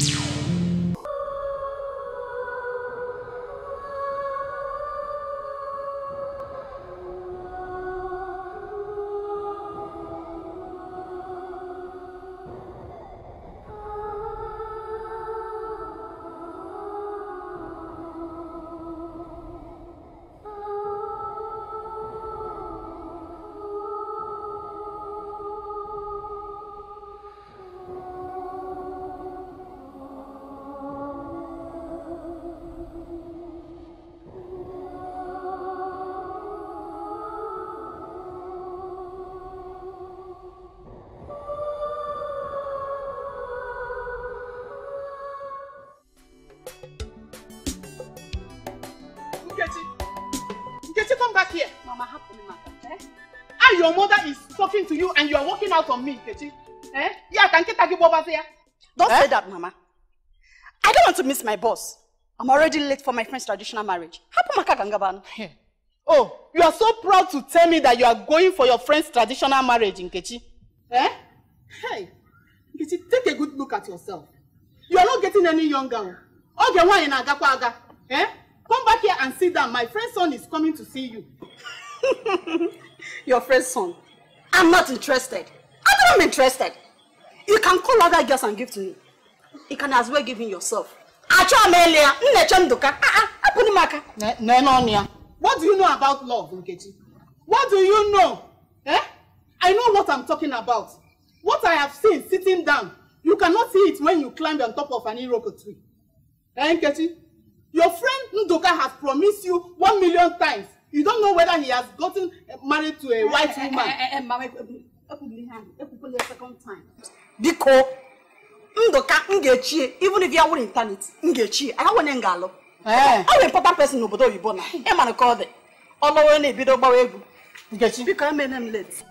your talking to you and you are walking out on me, Kechi. Eh? Yeah, can kita give over there? Don't eh? say that, Mama. I don't want to miss my boss. I'm already late for my friend's traditional marriage. Hapumaka Gangaban. Oh, you are so proud to tell me that you are going for your friend's traditional marriage, Nkechi. Eh? Hey, Nkechi, take a good look at yourself. You are not getting any younger. Okay, why in Agakwaga? Eh? Come back here and sit down. My friend's son is coming to see you. your friend's son. I'm not interested. I don't interested. You can call other girls and give to me. You can as well give him yourself. Achọ Amelia, nneche Nduka. Ah ah, apuni maka. Nenonia. What do you know about love, Nkechi? What do you know? Eh? I know what I'm talking about. What I have seen sitting down, you cannot see it when you climb on top of an iroko tree. Eh, Nkechi? Your friend Nduka has promised you one million times You don't know whether he has gotten married to a white woman. Biko, Nduka Ngechi, even if you are in eternity, Ngechi, I want to ngalo. Eh. How important person n'obodo oyibo na? E ma ko de. Olowo na ebido gbawa egwu. Ngechi. Biko eme na m late.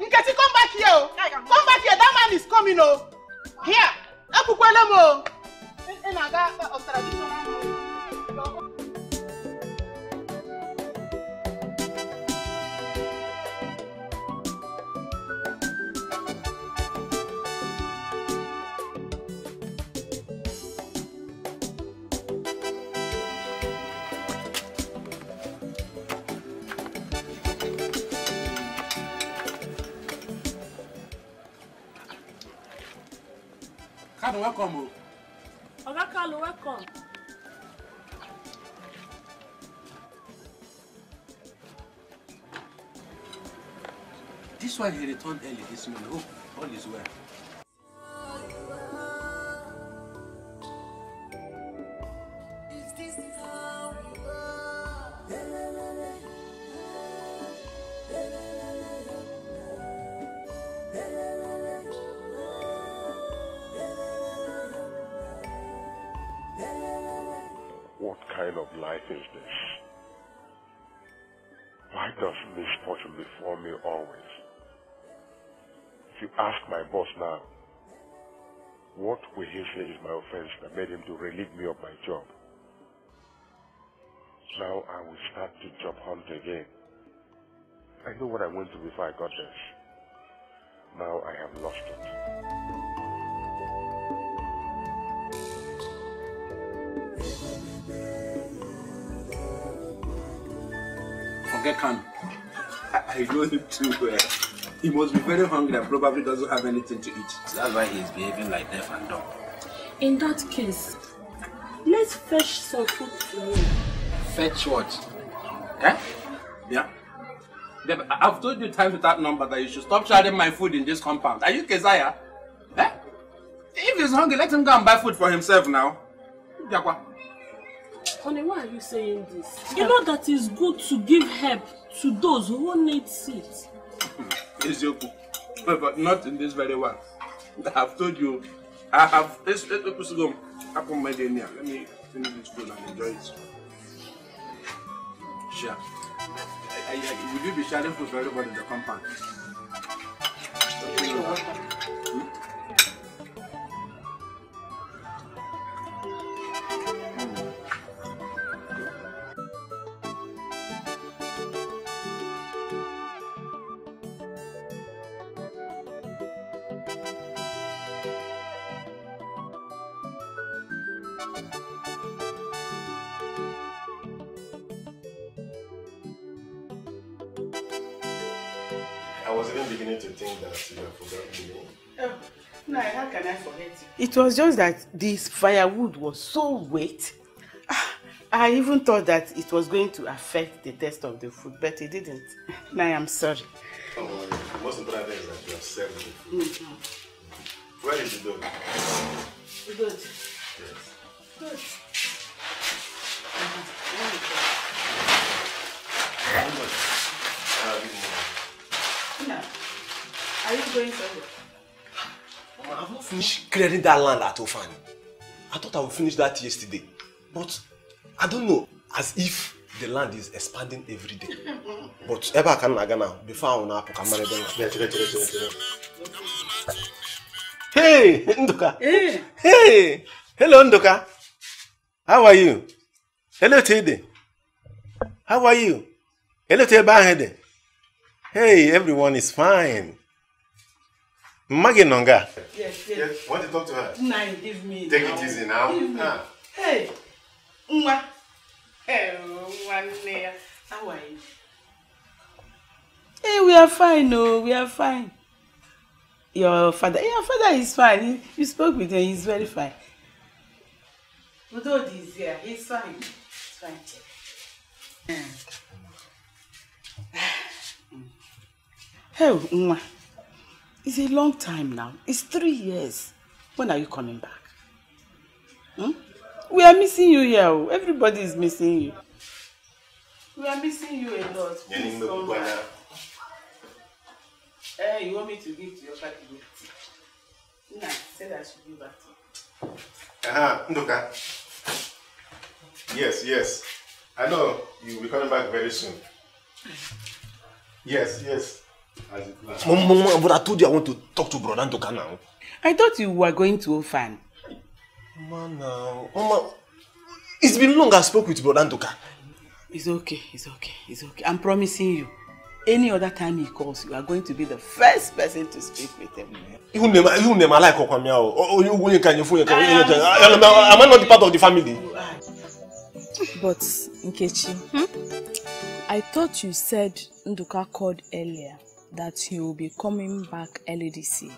Nkechi, come back here. Oh. Come back here. That man is coming. Oh. Here. Ekwukwele m. Oh. Ị na-aga traditional. Kalu, welcome. Oga Kalu, welcome. This one he returned early this morning. Hope all is well. To job hunt again. I know what I went through before I got this. Now I have lost it. Forget Kanu. I, know him too well. He must be very hungry and probably doesn't have anything to eat. That's why he's behaving like deaf and dumb. In that case, let's fetch some food for him. Fetch what? Eh? Yeah? I've told you times without number that you should stop sharing my food in this compound. Are you Keziah? Eh? If he's hungry, let him go and buy food for himself now. Honey, why are you saying this? You know that it's good to give help to those who need it. Ezioku, but not in this very one. I have told you, I have. Let's let me go. Happen my day near. Let me finish this food and enjoy it. Sure. I, I, will you be sharing food for everybody in the compound? It was just that this firewood was so wet. Ah, I even thought that it was going to affect the taste of the food, but it didn't. And I am sorry. Don't worry. The most important thing is that you have served the food. Where is the dog? Good. Yes. Good. How much? No. Are you going somewhere? I've not finished clearing that land at Ofani. I thought I would finish that yesterday. But I don't know, as if the land is expanding every day. But ebe a ka m na-aga now, before I will na-apụ ka mara ebe m Chere, chere, chere, chere, chere. Hey, Nduka. Eh. Hey, hello Nduka. How are you? Hello Tede. How are you? Hello ahụ Hey, everyone is fine. Mma gị nọ nga? Yes, yes. Yes, want to talk to her? Nine, give me. Take now. it easy now. Give me. Ah. Hey. Hey, nwanne. How are you? Hey, we are fine, no, we are fine. Your father, your father is fine. You, you spoke with him, he's very fine. Udo is here. He's fine. He's fine. Hey, Nwa, it's a long time now. It's three years. When are you coming back? Hmm? We are missing you here. oh. Everybody is missing you. We are missing you a lot. Please come back. anya. Eh, you want me to give to your party? Nah, said I should give back to you. Aha, Nduka. Yes, yes. I know you will be coming back very soon. Yes, yes. As you plan. Mama, mama, but I told you I want to talk to Brother Nduka now. I thought you were going to Ofan. Mama, now. Mama, it's been long I spoke with Brother Nduka. It's okay, it's okay, it's okay. I'm promising you. Any other time he calls, you are going to be the first person to speak with him. M ihu nne m like ọkwa m ya o. O- Onye ugwu onye ka anyị fụ onye ka onye ka am I am I not the part of the family? But Nkechi, I thought you said Nduka called earlier that he will be coming back early this year.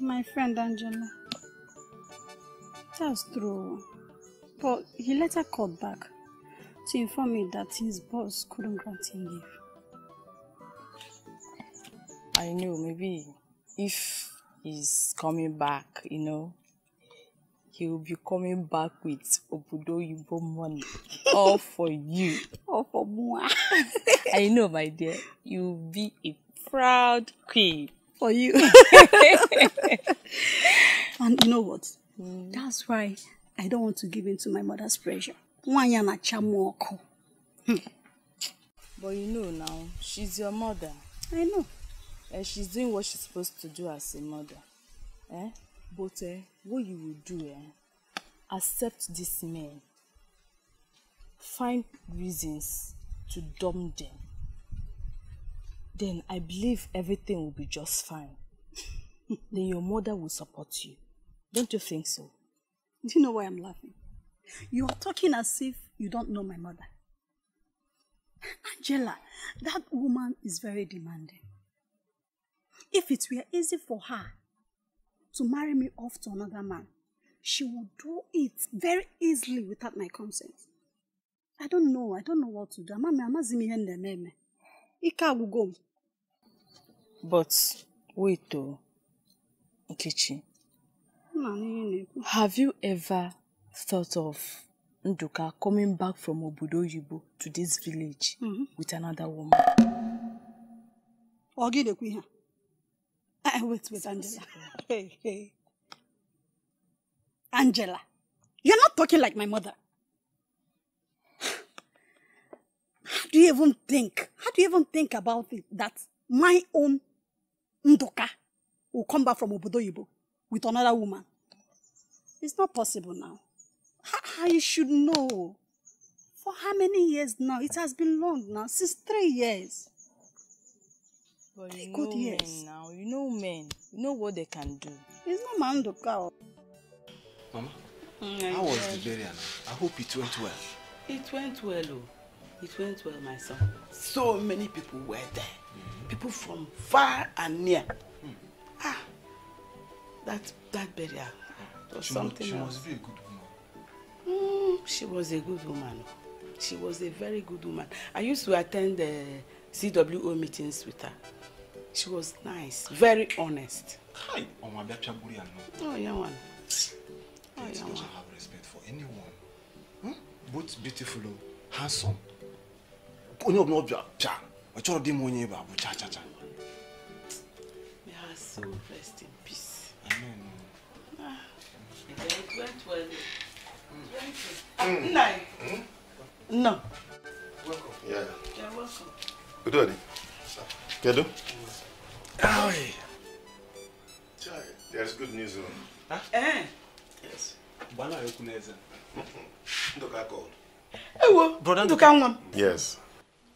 My friend Angela. That's true. But he later called back to inform me that his boss couldn't grant him leave. I know maybe if he's coming back, you know, he will be coming back with Obodo Yibo money. All for you. Oh, for moi. I know, my dear. You'll be a proud queen. for you. and you know what? That's why I don't want to give in to my mother's pressure. Nwanyị a na-acha m ọkụ. But you know now, she's your mother. I know. and she's doing what she's supposed to do as a mother. Eh? But eh, what you will do, eh? Accept these men. Find reasons to dump them. Then I believe everything will be just fine. then your mother will support you. Don't you think so? Do you know why I'm laughing? You are talking as if you don't know my mother. Angela, that woman is very demanding. If it were easy for her to marry me off to another man, she would do it very easily without my consent. I don't know. I don't know what to do. Amami, amazi m ihe m na-eme eme. Ike agwụgo m. But wait though, Nkechi, have you ever thought of Nduka coming back from Obodo Oyibo to this village with another woman? Ọ gị na-ekwu ihe a? Ah, wait, wait, Angela. Hey, hey. Angela, you're not talking like my mother. How do you even think? How do you even think about it that my own Nduka will come back from Obodo Oyibo with another woman? It's not possible now. How, you should know. For how many years now? It has been long now, since three years. But you know men now, you know men, you know what they can do. It's not my Ndoka. oh. Mama, Mm, how was the burial now? I hope it went well. It went well, oh. It went well, my son. So many people were there. People from far and near. Ah, that that burial it was She, must, something she else. must be a good woman. Mm, she was a good woman. She was a very good woman. I used to attend the CWO meetings with her. She was nice, very honest. Hi, Oma Bepia Oh, yeah, one. Oh, She yeah, doesn't one. have respect for anyone. Hmm? Both beautiful, oh, handsome. Onye ọbụla ọbịa pịa, ọ chọrọ dị m onye ebe a bụ cha cha cha. May her soul rest in peace. Amen. Ah, it went well. Mm. Nai. No. Yeah. You're welcome. Udodi. Kedu? Aye. Chai, there's good news. oh. Eh. Yes. Gbana ekwu n'eze. Nduka called. Ewo, Brother Nduka nwa. Yes.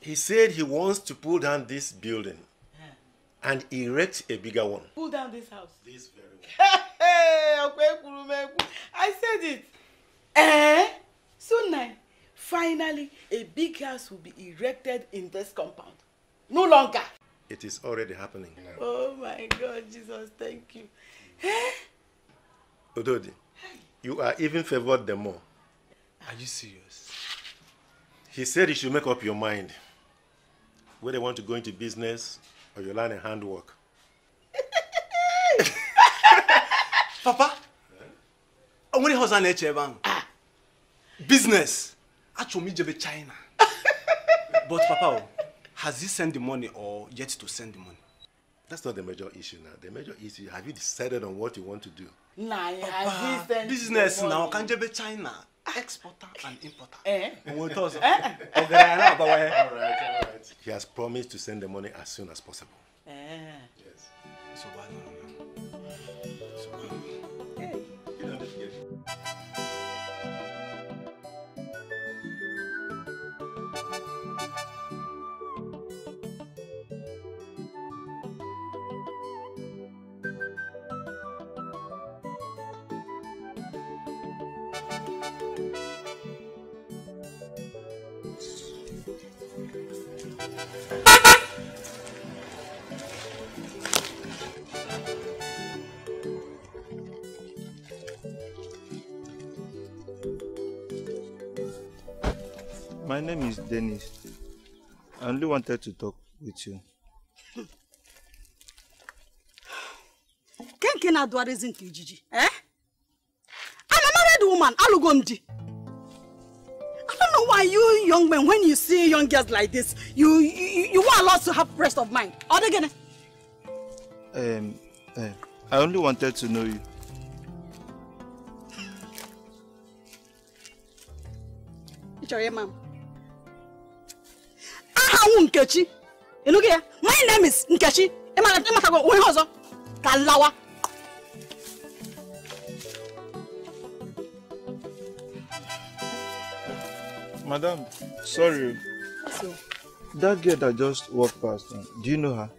He said he wants to pull down this building and erect a bigger one. Pull down this house. This very one. Hey, ọkwa ekwuru m ekwu. I said it. Eh? So now, finally, a big house will be erected in this compound. No longer. It is already happening. Oh my God, Jesus, thank you. Eh? Udodi, you are even favored the more. Are you serious? He said you should make up your mind whether you want to go into business or you learn a handwork. Papa, o nwere ihe ọzọ a na-eche ebe ahụ? Business. Achọrọ m ijebe China. But Papa, oh, has he sent the money or yet to send the money? That's not the major issue now. The major issue, have you decided on what you want to do? Nah, Papa, has he sent business the money? ọ ka njebe China. Exporter and importer. Eh? Ya. All right, all right. He has promised to send the money as soon as possible. Eh. Yes. Nsogbu adịrọ na. My name is Dennis. I only wanted to talk with you. Ke nke na-adụgharịzi nke ijiji eh? I'm a married woman, alụgo m di. I don't know why you young men, when you see young girls like this, you you, you want lots to have rest of mind. Ọ dị gịnị? Um, uh, I only wanted to know you. Chọrọ ịma m? Nkechi. Ịnụghị ya? My name is Nkechi. Ịmara ịmatago onwe ha ọzọ ka lawa. Madam, sorry. That girl that just walked past, do you know her?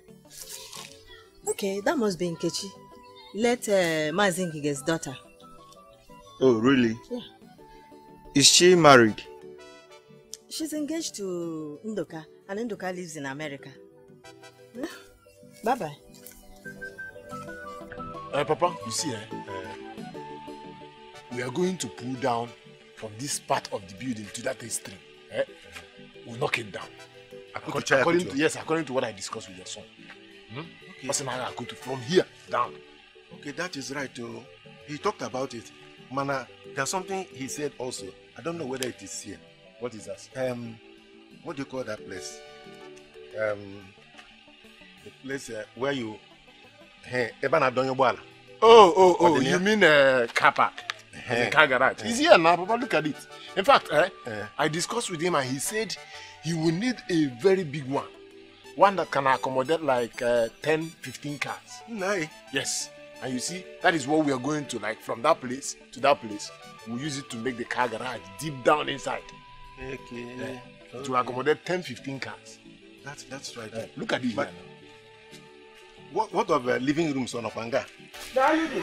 Okay, that must be Nkechi. Let uh, Mazin Gige's daughter. Oh, really? Yeah. Is she married? She's engaged to Nduka, and Nduka lives in America. Bye bye. Uh, Papa, you see, eh, we are going to pull down from this part of the building to that stream. Eh? We'll knock it down. According, Akucha, according to, yes, according to what I discussed with your son. Hmm? Personally, I go to from here down. Okay, that is right. He talked about it. Mana, there's something he said also. I don't know whether it is here. What is that? Um, what do you call that place? Um, the place uh, where you. Hey, ebe na donyo bwala. Oh, oh, oh, you mean uh, car park? Eh. The car garage. Eh. He's here now, Papa. Look at it. In fact, eh, Eh. I discussed with him and he said he will need a very big one. One that can accommodate like uh, 10, 15 cars. Nay. Yes. And you see, that is what we are going to like from that place to that place. We'll use it to make the car garage deep down inside. Okay. Eh, To accommodate 10, 15 cars. That's that's right. Eh, look at it But-. What what of uh, living room, son of Anga? There you go.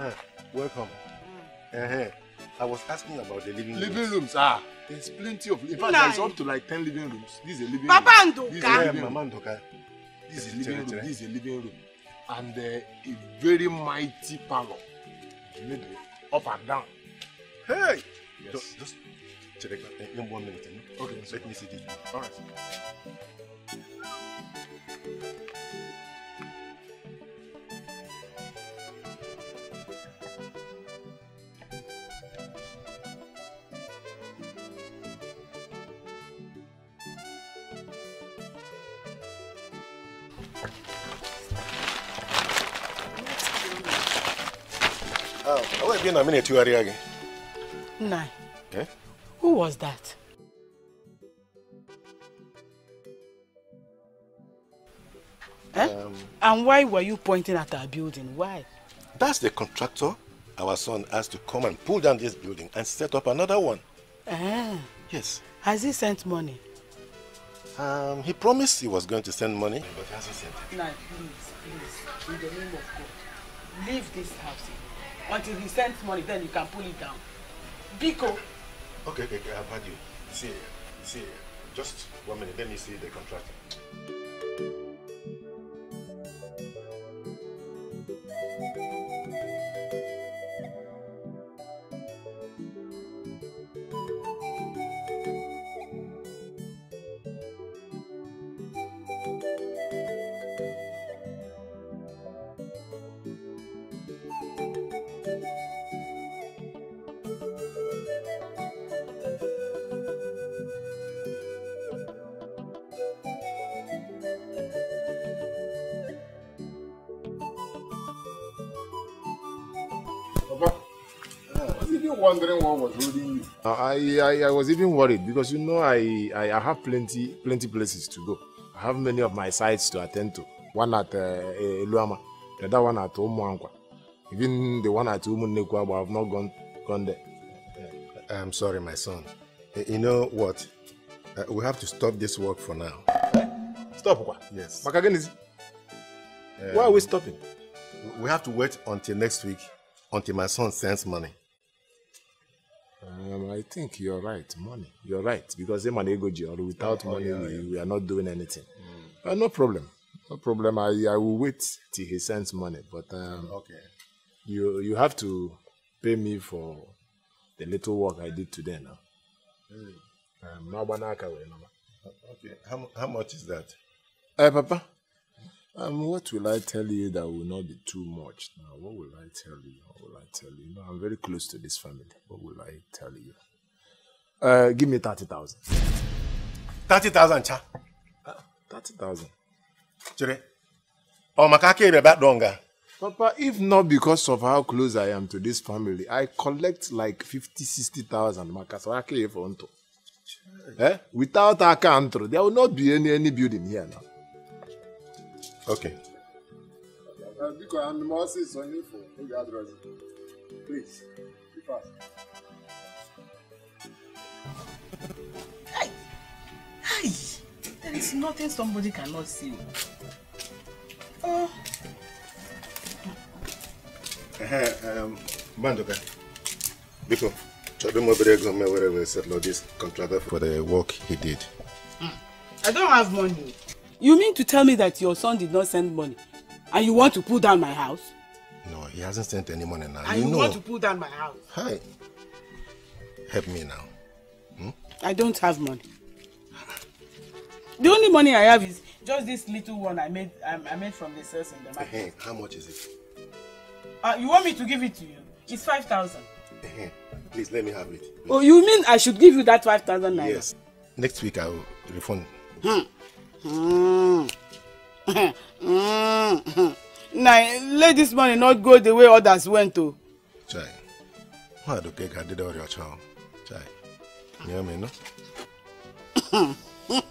Uh, welcome. Uh-huh. I was asking about the living room. Living rooms, ah, there's plenty of. In fact, Nine. there's up to like 10 living rooms. This is a living Papa room. Ndoka. This is a living Yeah, room. Mama Ndoka. This is a living room. This is a living room. And uh, a very mighty parlor. Up and down. Hey! Yes. Just, just check out. In one minute. eh? Okay, Let me see this. All right. Ah, I will be in a minute. You are Nine. Eh? Who was that? Eh? Um, and why were you pointing at our building? Why? That's the contractor. Our son asked to come and pull down this building and set up another one. Eh? Yes. Has he sent money? Um, he promised he was going to send money, but he hasn't sent it. Please, please, in the name of God, leave this house until he sends money. Then you can pull it down. Biko. Okay, okay, I've had you. See, see, just one minute. Let me see the contractor. Even wondering what was holding you. I, I, I was even worried because you know I, I, I have plenty plenty places to go. I have many of my sites to attend to. One at uh, Eluama, the other one at Umuankwa. Even the one at Umunekwa, but I have not gone gone there. I'm sorry, my son. Eh, You know what? Uh, we have to stop this work for now. Stop, Kwa. Yes. Makagenezi. Um, Why are we stopping? We have to wait until next week, until my son sends money. Um, think you're right. Money. You're right. Because them and ego or without Oh, money, yeah, we, yeah. we are not doing anything. Uh, no problem. No problem. I, I will wait till he sends money. But um, Okay. you you have to pay me for the little work I did today now. Um, we no. Okay. How, how much is that? Eh, Papa. Um, what will I tell you that will not be too much now? What will I tell you? What will I tell you? No, I'm very close to this family. What will I tell you? Uh, give me 30,000. 30,000 cha. 30,000. Chere. Oh, makake reba donga. Papa, if not because of how close I am to this family, I collect like 50, 60,000 makasarake for unto. Eh? Without account, there will not be any any building here now. Okay. For Please, be fast. Hey, there is nothing somebody cannot see. Oh, um, Bandoka. Biko, chọrọ m obere ego me were were settle this contractor for the work he did. I don't have money. You mean to tell me that your son did not send money and you want to pull down my house? No, he hasn't sent any money now. And you you know. want to pull down my house? Hi. Help me now. Hmm? I don't have money. The only money I have is just this little one I made I, I made from the sales in the market. Eh, How much is it? Uh, you want me to give it to you? It's five thousand. Eh, Please let me have it. Oh, you mean I should give you that five thousand naira? Yes. Next week I will refund. Hmm. Now, let this money not go the way others went to. Chai. Mmadụ ka ị ga-adịda ọrịa hey!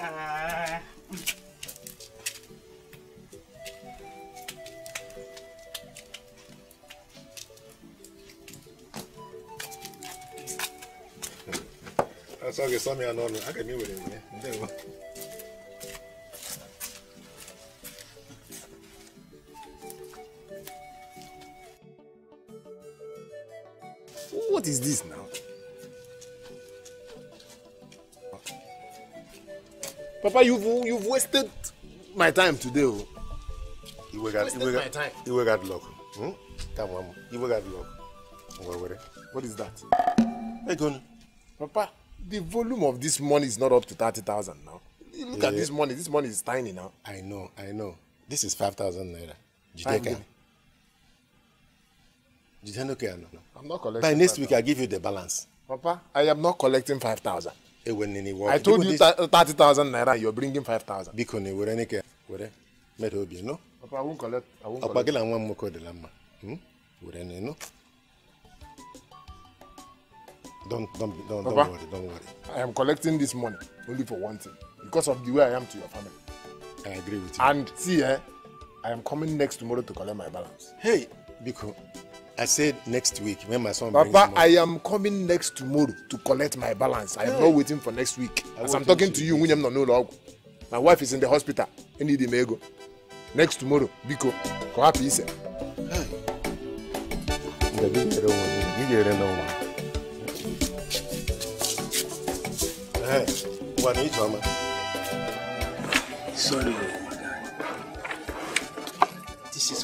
Uh... I can get something I know. I can meet with him, man. What is this now? Papa, you've you've wasted my time today. Oh. Iwe got my got time. Iwe got luck. Hmm? That one. Iwe got luck. What is that? Hey, go. Papa, the volume of this money is not up to 30,000 now. Look at this money. This money is tiny now. I know, I know. This is 5,000 naira. Jideka. Jideka, no. I'm not collecting By next 5,000. week, I'll give you the balance. Papa, I am not collecting 5,000. Any work. I told you this. thir- 30,000 naira and you're bringing 5,000. Biko ne were nike were meto obi no. Papa, I won't collect. I won't Ọkpa collect. gị na nwa m nwoke dị la mma. Hmm? Were ne no. Don't don't don't don't Papa. worry, don't worry. I am collecting this money only for one thing. Because of the way I am to your family. I agree with you. And see, eh, I am coming next tomorrow to collect my balance. Hey, Biko, I said next week when my son brings Papa. I am coming next tomorrow to collect my balance. I am Hey. not waiting for next week. I As I'm talking to you, nwunye m nọ n'ụlọ ọgwụ. my wife is in the hospital. I need him ego. Next tomorrow, biko, ka ọ hapụ ise. Nga gị ga-ere onwe gị,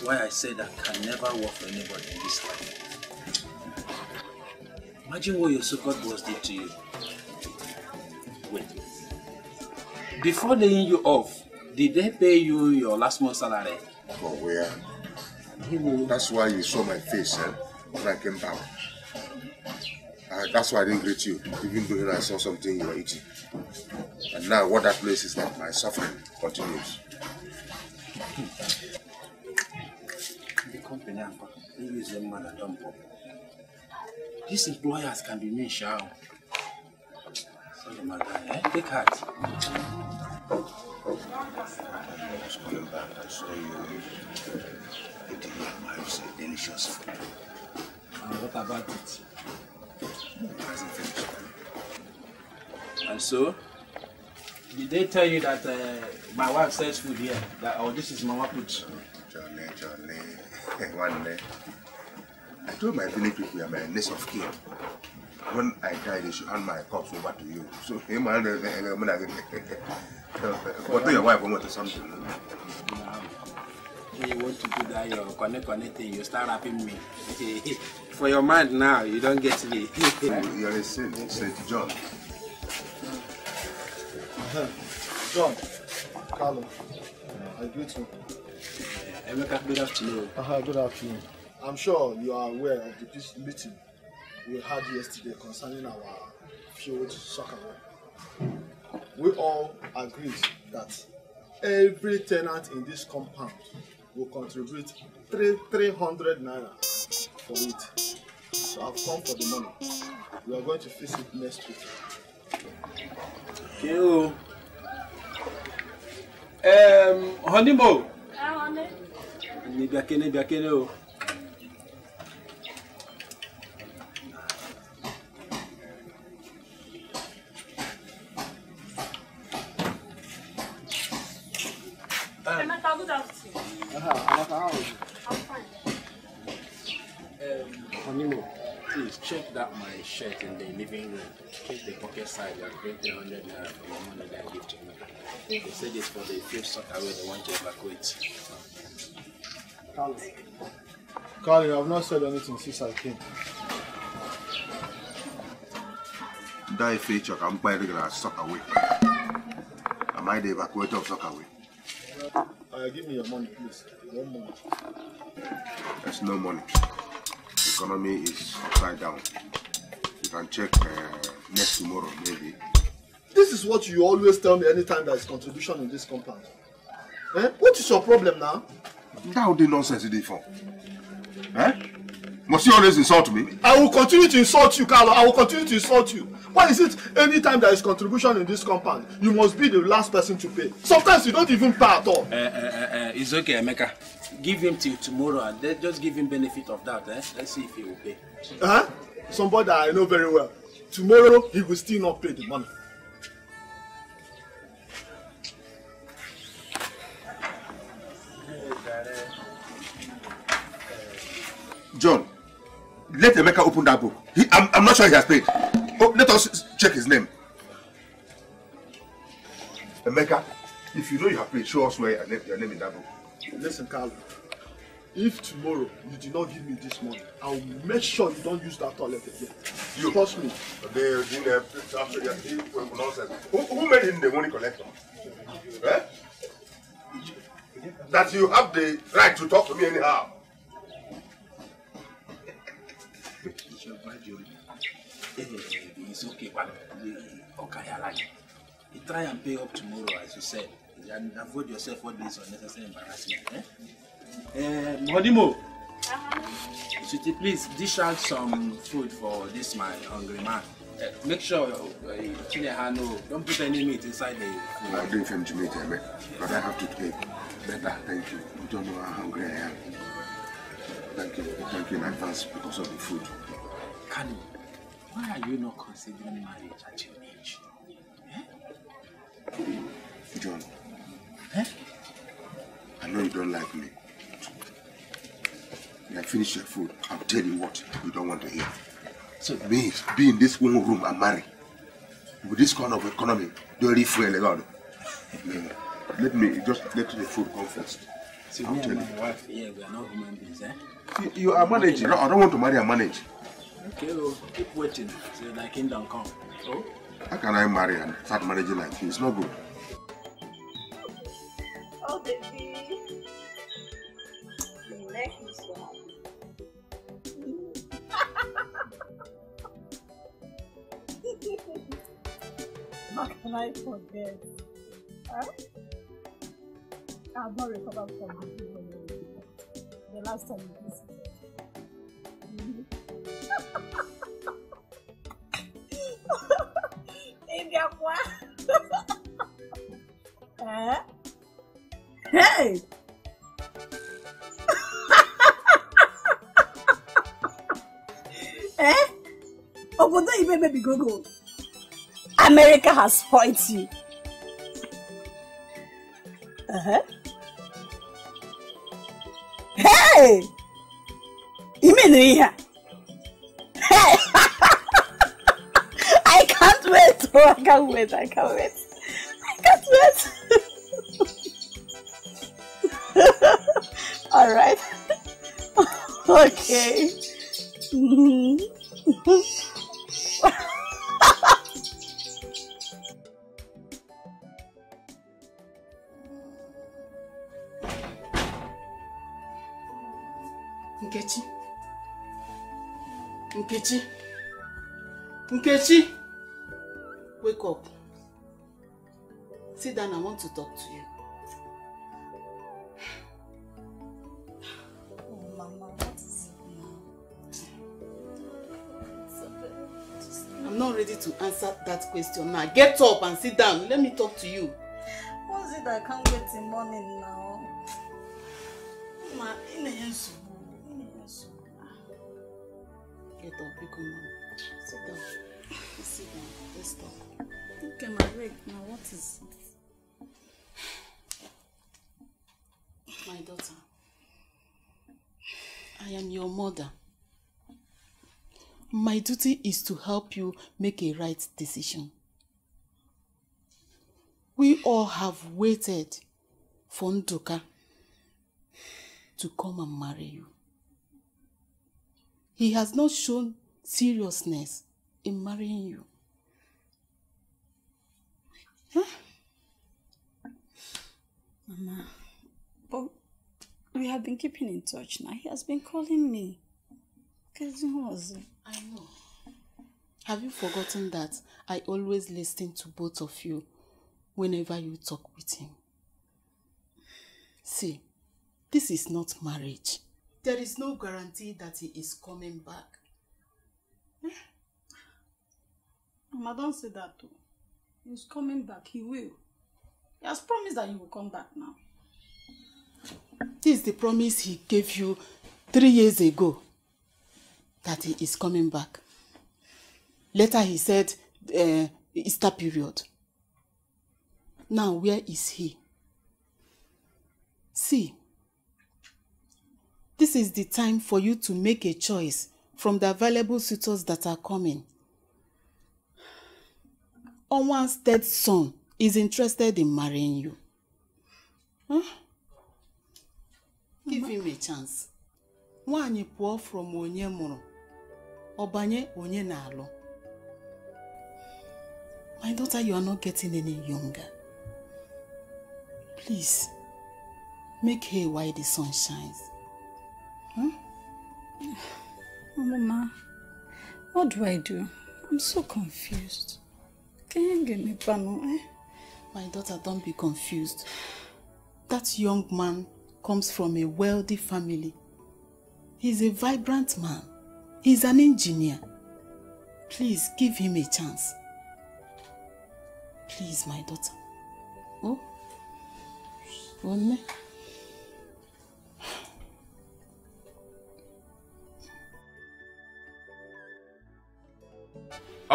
why I said I can never work for anybody in this life. Imagine what your so-called boss did to you. Wait. Before laying you off, did they pay you your last month's salary? For where? That's why you saw my face eh, when I came back. Uh, that's why I didn't greet you, even though I saw something you were eating. And now what that place is that my suffering continues. These employers can be mean, shao. Sorry, my eh? Take heart. I was coming back, I saw you eating your wife's delicious food. And what about it? Hasn't finished. And so, did they tell you that uh, my wife sells food here? That oh, this is Mama Put. Johnny, Johnny, one day. I told my village people you are my next of kin. When I die, they should hand my corpse over to you. So, him and What do your wife want to something? You want to do that, your connect connect thing, you start rapping me. For your mind now, you don't get me. You're a saint, Saint John. John, Carlo, I greet you. Emeka, good afternoon. Uh, good afternoon. I'm sure you are aware of the peace meeting we had yesterday concerning our field soccer. We all agreed that every tenant in this compound will contribute three three hundred naira for it. So I've come for the money. We are going to fix it next week. You. Um, Honeymo. Ni biakene biakene o. Emeka, good afternoon. I'm fine. Um, please check that my shirt in the living room. Check the pocket side and bring 300 naira for the money that I give to Emeka. They said it's for the field soccer where they want to evacuate. Carlo. Carlo, have not said anything since I came. Die feature can buy regular suck away. Am I the evacuator of suck away? Uh, give me your money, please. One money. There's no money. The economy is upside down. You can check uh, next tomorrow, maybe. This is what you always tell me anytime there is contribution in this compound. Eh? What is your problem now? That would be nonsense it is for. Eh? Must you always insult me? I will continue to insult you, Carlo. I will continue to insult you. Why is it anytime there is contribution in this compound, you must be the last person to pay? Sometimes you don't even pay at all. Uh, uh, uh, uh, it's okay, Emeka. Give him till tomorrow and then just give him benefit of that. Eh? Let's see if he will pay. Huh? Somebody that I know very well. Tomorrow he will still not pay the money. Let Emeka open that book. He, I'm, I'm not sure he has paid. Oh, let us check his name. Emeka, if you know you have paid, show us where your name, your name in that book. Listen, Carlo. If tomorrow you did not give me this money, I will make sure you don't use that toilet again. You trust me. The, the, the, nonsense. Who, who made him the money collector? Eh? That you have the right to talk to me anyhow. It's okay, but okay, I like it. You try and pay up tomorrow, as you said, and avoid yourself all this unnecessary embarrassment. Eh? Uh, Modimo, Sweetie, please dish out some food for this my hungry man. Uh, make sure uh, Chineha know, don't put any meat inside the food. I'm doing film to meet him, but I have to pay better. Thank you. You don't know how hungry I am. Thank you. Thank you in advance because of the food. Kanu, why are you not considering marriage at your age? John, Eh? I know you don't like me. When I finish your food, I'll tell you what you don't want to hear. So me, be in this one room and marry. With this kind of economy, don't really feel God. Let me just let the food come first. So I'll me and you. my wife here, we are not human beings, eh? You, you are managing. No, I don't want to marry and manage. Okay, well, keep waiting till thy kingdom come. Oh? How can I marry and start managing like you? It's not good. Oh, baby. You make me so happy. How can I forget? Huh? I have not recovered from the the last time you visited. Ibiakwa. Eh? Hey! eh? Obodo Ibe baby go go. America has spoiled you. Uh-huh. Hey! You mean here? I can't wait. Oh, I can't wait. I can't wait. I can't wait. All right. okay. Mhm. Nkechi. Nkechi. Nkechi. Wake up. Sit down, I want to talk to you. Oh, Mama, what is it now? I'm not ready to answer that question now. Get up and sit down. Let me talk to you. What is it I can't wait till morning now? Ma, ị na-enye Get up, biko mama. Sit down. Sit down. Let's talk. Okay, my leg now, what is it? My daughter, I am your mother. My duty is to help you make a right decision. We all have waited for Nduka to come and marry you. He has not shown seriousness in marrying you. Mama, but we have been keeping in touch now. He has been calling me. Cousin was? Uh, I know. Have you forgotten that I always listen to both of you whenever you talk with him? See, this is not marriage. There is no guarantee that he is coming back. Mama, don't say that too. He's coming back. He will. He has promised that he will come back now. This is the promise he gave you three years ago that he is coming back. Later he said uh, Easter period. Now where is he? See, this is the time for you to make a choice from the available suitors that are coming. Onwa's third son is interested in marrying you. Huh? Give him a chance. Nwaanyị pụọ from onye mụrụ, ọ banye onye na-alụ. My daughter, you are not getting any younger. Please, make hay while the sun shines. Huh? Mama, what do I do? I'm so confused. Can you give me pano, eh? My daughter, don't be confused. That young man comes from a wealthy family. He's a vibrant man. He's an engineer. Please give him a chance. Please, my daughter. Oh? Onne?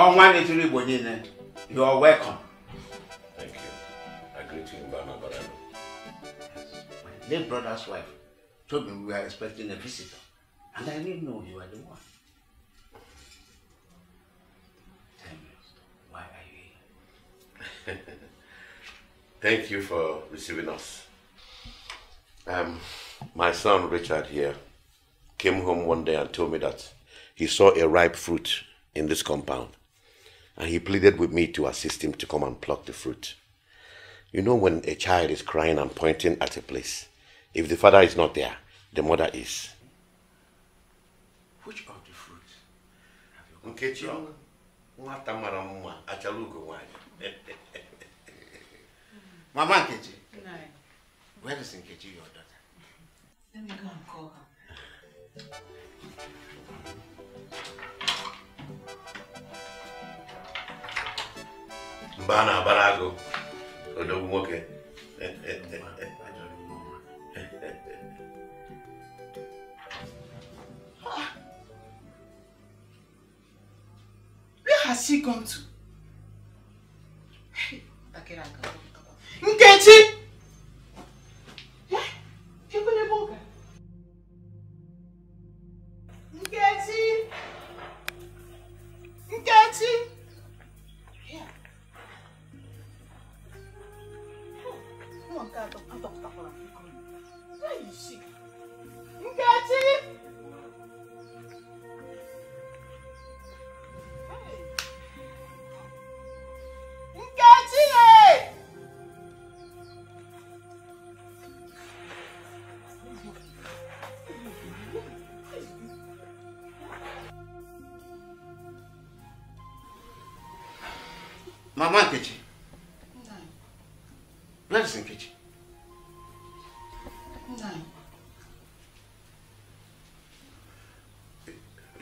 Ọnwa na-etiri igbo niile you are welcome. Thank you. I greet you in I my late brother's wife told me we were expecting a visitor and i didn't know you were the one. Tell me why are you here? Thank you for receiving us. Um, my son Richard here came home one day and told me that he saw a ripe fruit in this compound and he pleaded with me to assist him to come and pluck the fruit. You know, when a child is crying and pointing at a place, if the father is not there, the mother is. which of the fruits Nkechi, nwata mara mma, achala ugo nwanyị. mama nkechi where is nkechi your daughter Let me go and call her. Mba a na-abara agụ. Where has she gone to? Nkechi! Nkechi! Nkechi!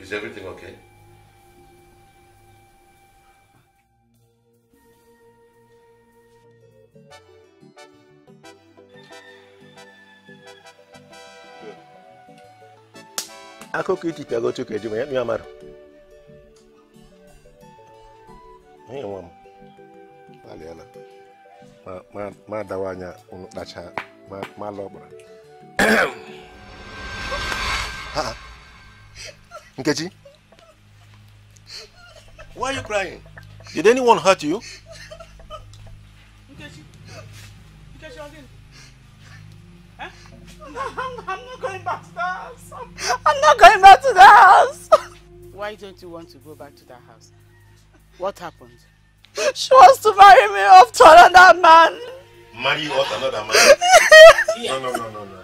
Is everything okay? akụkọ itipịago otu ka eji ma ya ya mara onye nwa m gbalịala ma- ma- ma dawa anya unu kpacha ma ma lụ ọkpara Ha! Nkechi why are you crying did anyone hurt you Nkechi, Nkechi again. Eh? I'm, I'm not going back to the house. I'm not going back to the house. Why don't you want to go back to that house? What happened? She wants to marry me off to another man. marry you off another man no no no no no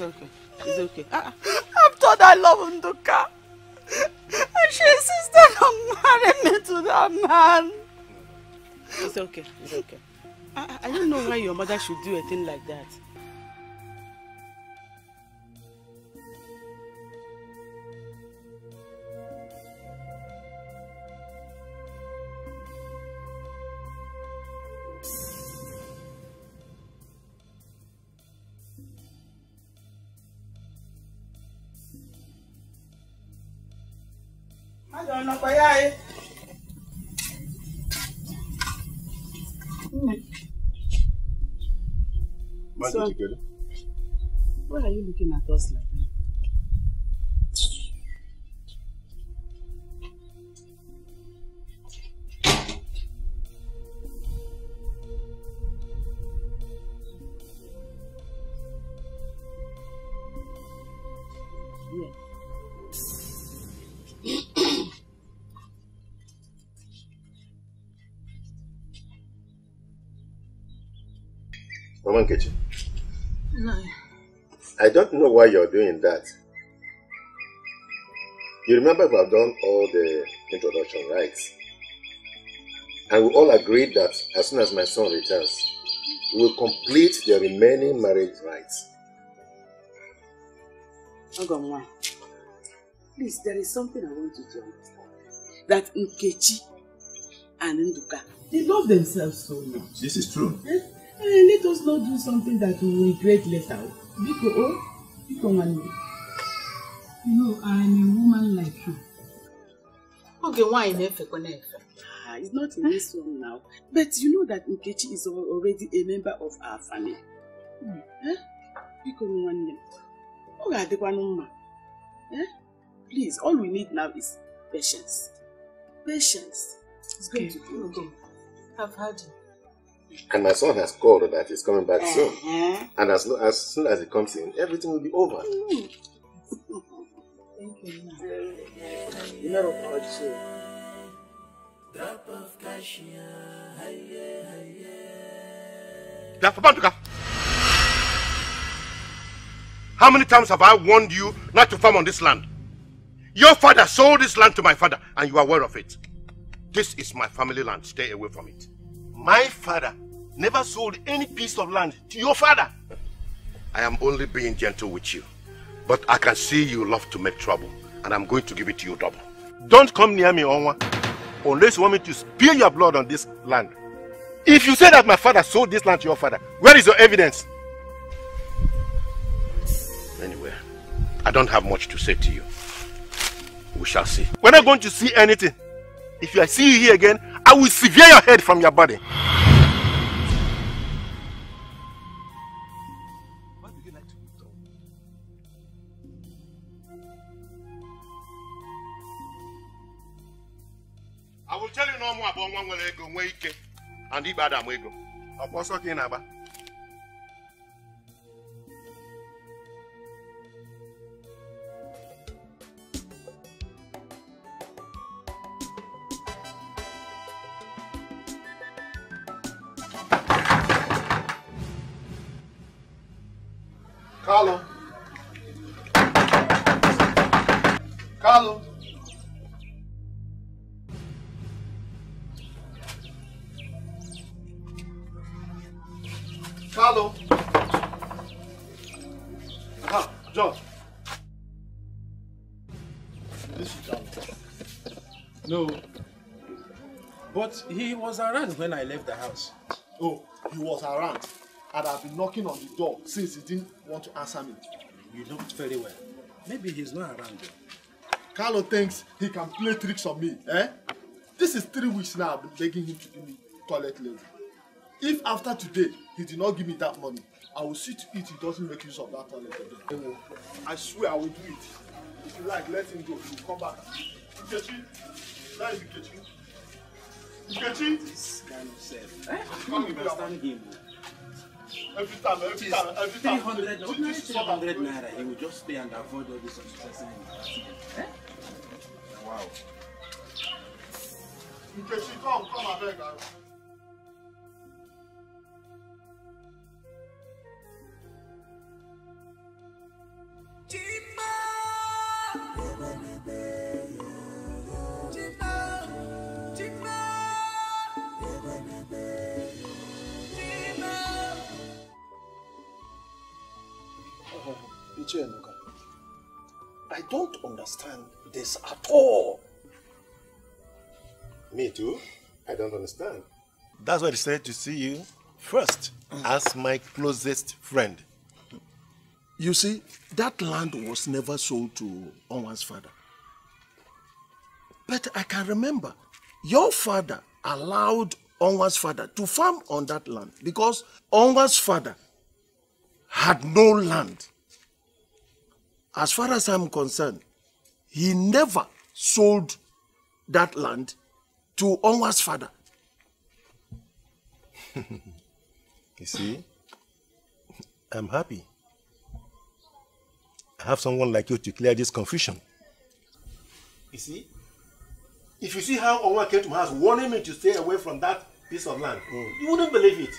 It's okay. It's okay. Ah, I've told her I love Nduka. And she insisted on marrying me to that man. it's okay. It's okay. I, I I don't know why your mother should do a thing like that. Looking know why you're doing that. You remember we have done all the introduction rights. And we all agreed that as soon as my son returns, we will complete the remaining marriage rights. Ogonwa, please, there is something I want you to understand. That Nkechi and Nduka, they love themselves so much. This is true. Eh? Eh, let us not do something that we will regret later. Biko, oh, Biko nwanne. You know, I'm a woman like you. Oge nwaanyị na-efekwa na-efe. Ah, it's not in this one now. But you know that Nkechi is al- already a member of our family. Eh? Biko nwanne. Ọ ga-adịkwanụ mma. Eh? Please, all we need now is patience. Patience. It's going to be okay. I've heard you. And my son has called that he's coming back soon. Uh-huh. And as, as soon as he comes in, everything will be over. Thank you. Mero Ochi. Dafabantuka. How many times have I warned you not to farm on this land? Your father sold this land to my father, and you are aware of it. This is my family land. Stay away from it. My father never sold any piece of land to your father. I am only being gentle with you. But I can see you love to make trouble, and I'm going to give it to you double. Don't come near me, Onwa, unless you want me to spill your blood on this land. If you say that my father sold this land to your father, where is your evidence? Anyway, I don't have much to say to you. We shall see. We're not going to see anything. If I see you here again, I will sever your head from your body. I will tell you no more about one nwere ego nwee ike and ikpe adam ego. Ọkwa ọsọ Carlo. Carlo. Carlo. Ah, John. This is Carlo. No. But he was around when I left the house. Oh, he was around. And I've been knocking on the door since he didn't want to answer me. You looked very well. Maybe he's not around you. Carlo thinks he can play tricks on me, eh? This is three weeks now I've been begging him to give me toilet levy. If after today he did not give me that money, I will see to it he doesn't make use of that toilet again. I swear I will do it. If you like, let him go. He will come back. Nkechi, that is Nkechi. Nkechi. This kind of self. Eh? I don't understand him. Every time, every time, every time. 300, This ordinary is what I'm 300 doing. naira. He will just pay and avoid all this unnecessary Eh? Wow. Nkechi, come, come, I beg. Ichienuka, I don't understand this at all. Me too. I don't understand. That's why I decided to see you first as my closest friend. You see, that land was never sold to Onwa's father. But I can remember your father allowed Onwa's father to farm on that land because Onwa's father had no land. As far as I'm concerned, he never sold that land to Onwa's father. You see, I'm happy. I have someone like you to clear this confusion. You see, if you see how Onwa came to my house warning me to stay away from that piece of land, mm. you wouldn't believe it.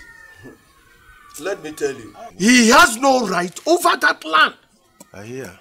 Let me tell you, he has no right over that land. I hear.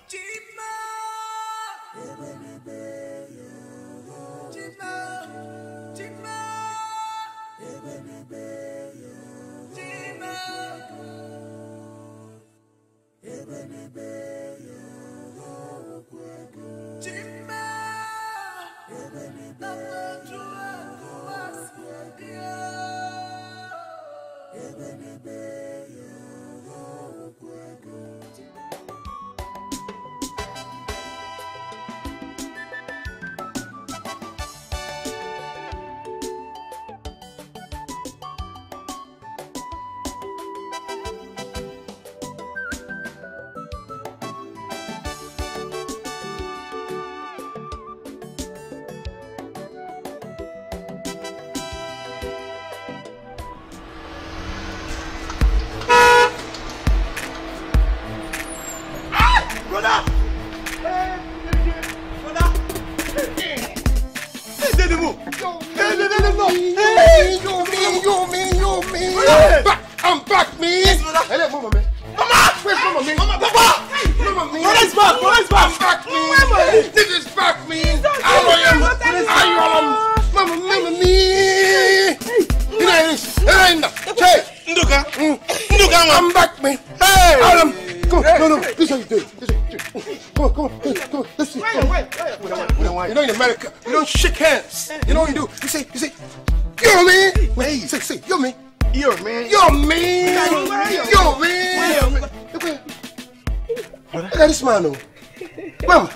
Back, back, me! Hey, look, mama, me! Mama! Where's mama, me? Mama, papa! Mama, me! Brother's back, brother's back! I'm back, me! This is back, me! I am, I am, mama, mama, me! You know this? Hey, hey! Nduka! Mm. Nduka, I'm back, me! Hey! Alam! Come on, no, no, this is how you do it. This is Come on, come on, hey, come on, let's see. Come on. You know, in America, you don't shake hands. You know what you do? You say, you say, this man, oh. Mama,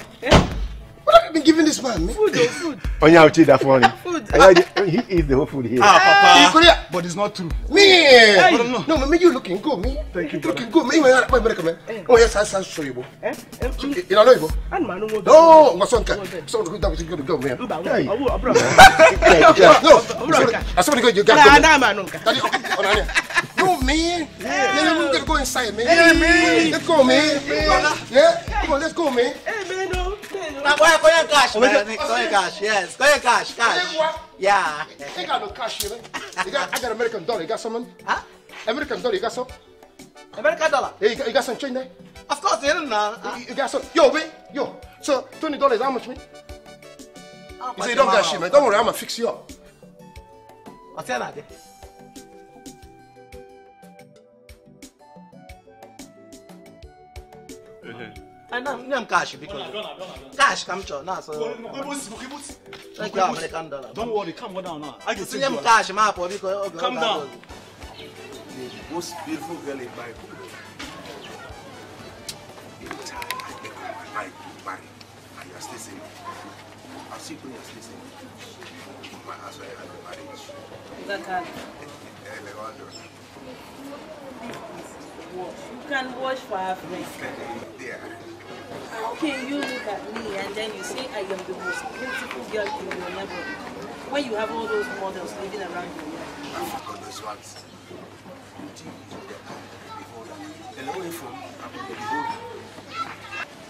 what have you been giving this man, man? Food, oh, food. Onya Uchi that funny. He eats the whole food here. Ah, Papa. But it's not true. Me. Hey. No, no, no, man, you looking good, me. Thank you, looking good, me. Wait, wait, wait, come here. Oh, yes, I show you, bro. Eh? You know, bro. No, my son, son, who that was good to go, man. Hey. No, I saw the good you got. Nah, nah, man, no. No, yeah. No, man. Yeah. Yeah, we gotta go inside, man. Hey, man. Let's go, man. Yeah, come on, let's go, man. Hey, man, no. Now, go ahead, go ahead, cash, man. Go ahead, cash. Yes, go ahead, cash, cash. Yeah. I ain't got no cash here, man. You got, I got American dollar. You got some money? Huh? American dollar. You got some? American dollar? Yeah, you got, you got some change there? Of course, you don't know. You, you got some? Yo, man. Yo. So, twenty dollars. How much, man? How You say you don't got shit, man. Don't worry. I'm gonna fix you up. What's that? I know, I'm cash because cash come to now. So thank you, American dollar. Don't worry, calm down now. I can See them cash, my boy, because Calm down. The most beautiful girl in my book. Anytime I make up my to marry, and you are still single, I'll see you are still single. My house where I have a marriage. Lewando. You can wash for Africa. There. How can you look at me and then you say I am the most beautiful girl in your neighborhood when you have all those models living around you? I've those ones. Beauty is the eye the beholder. And away from I'm the beholder.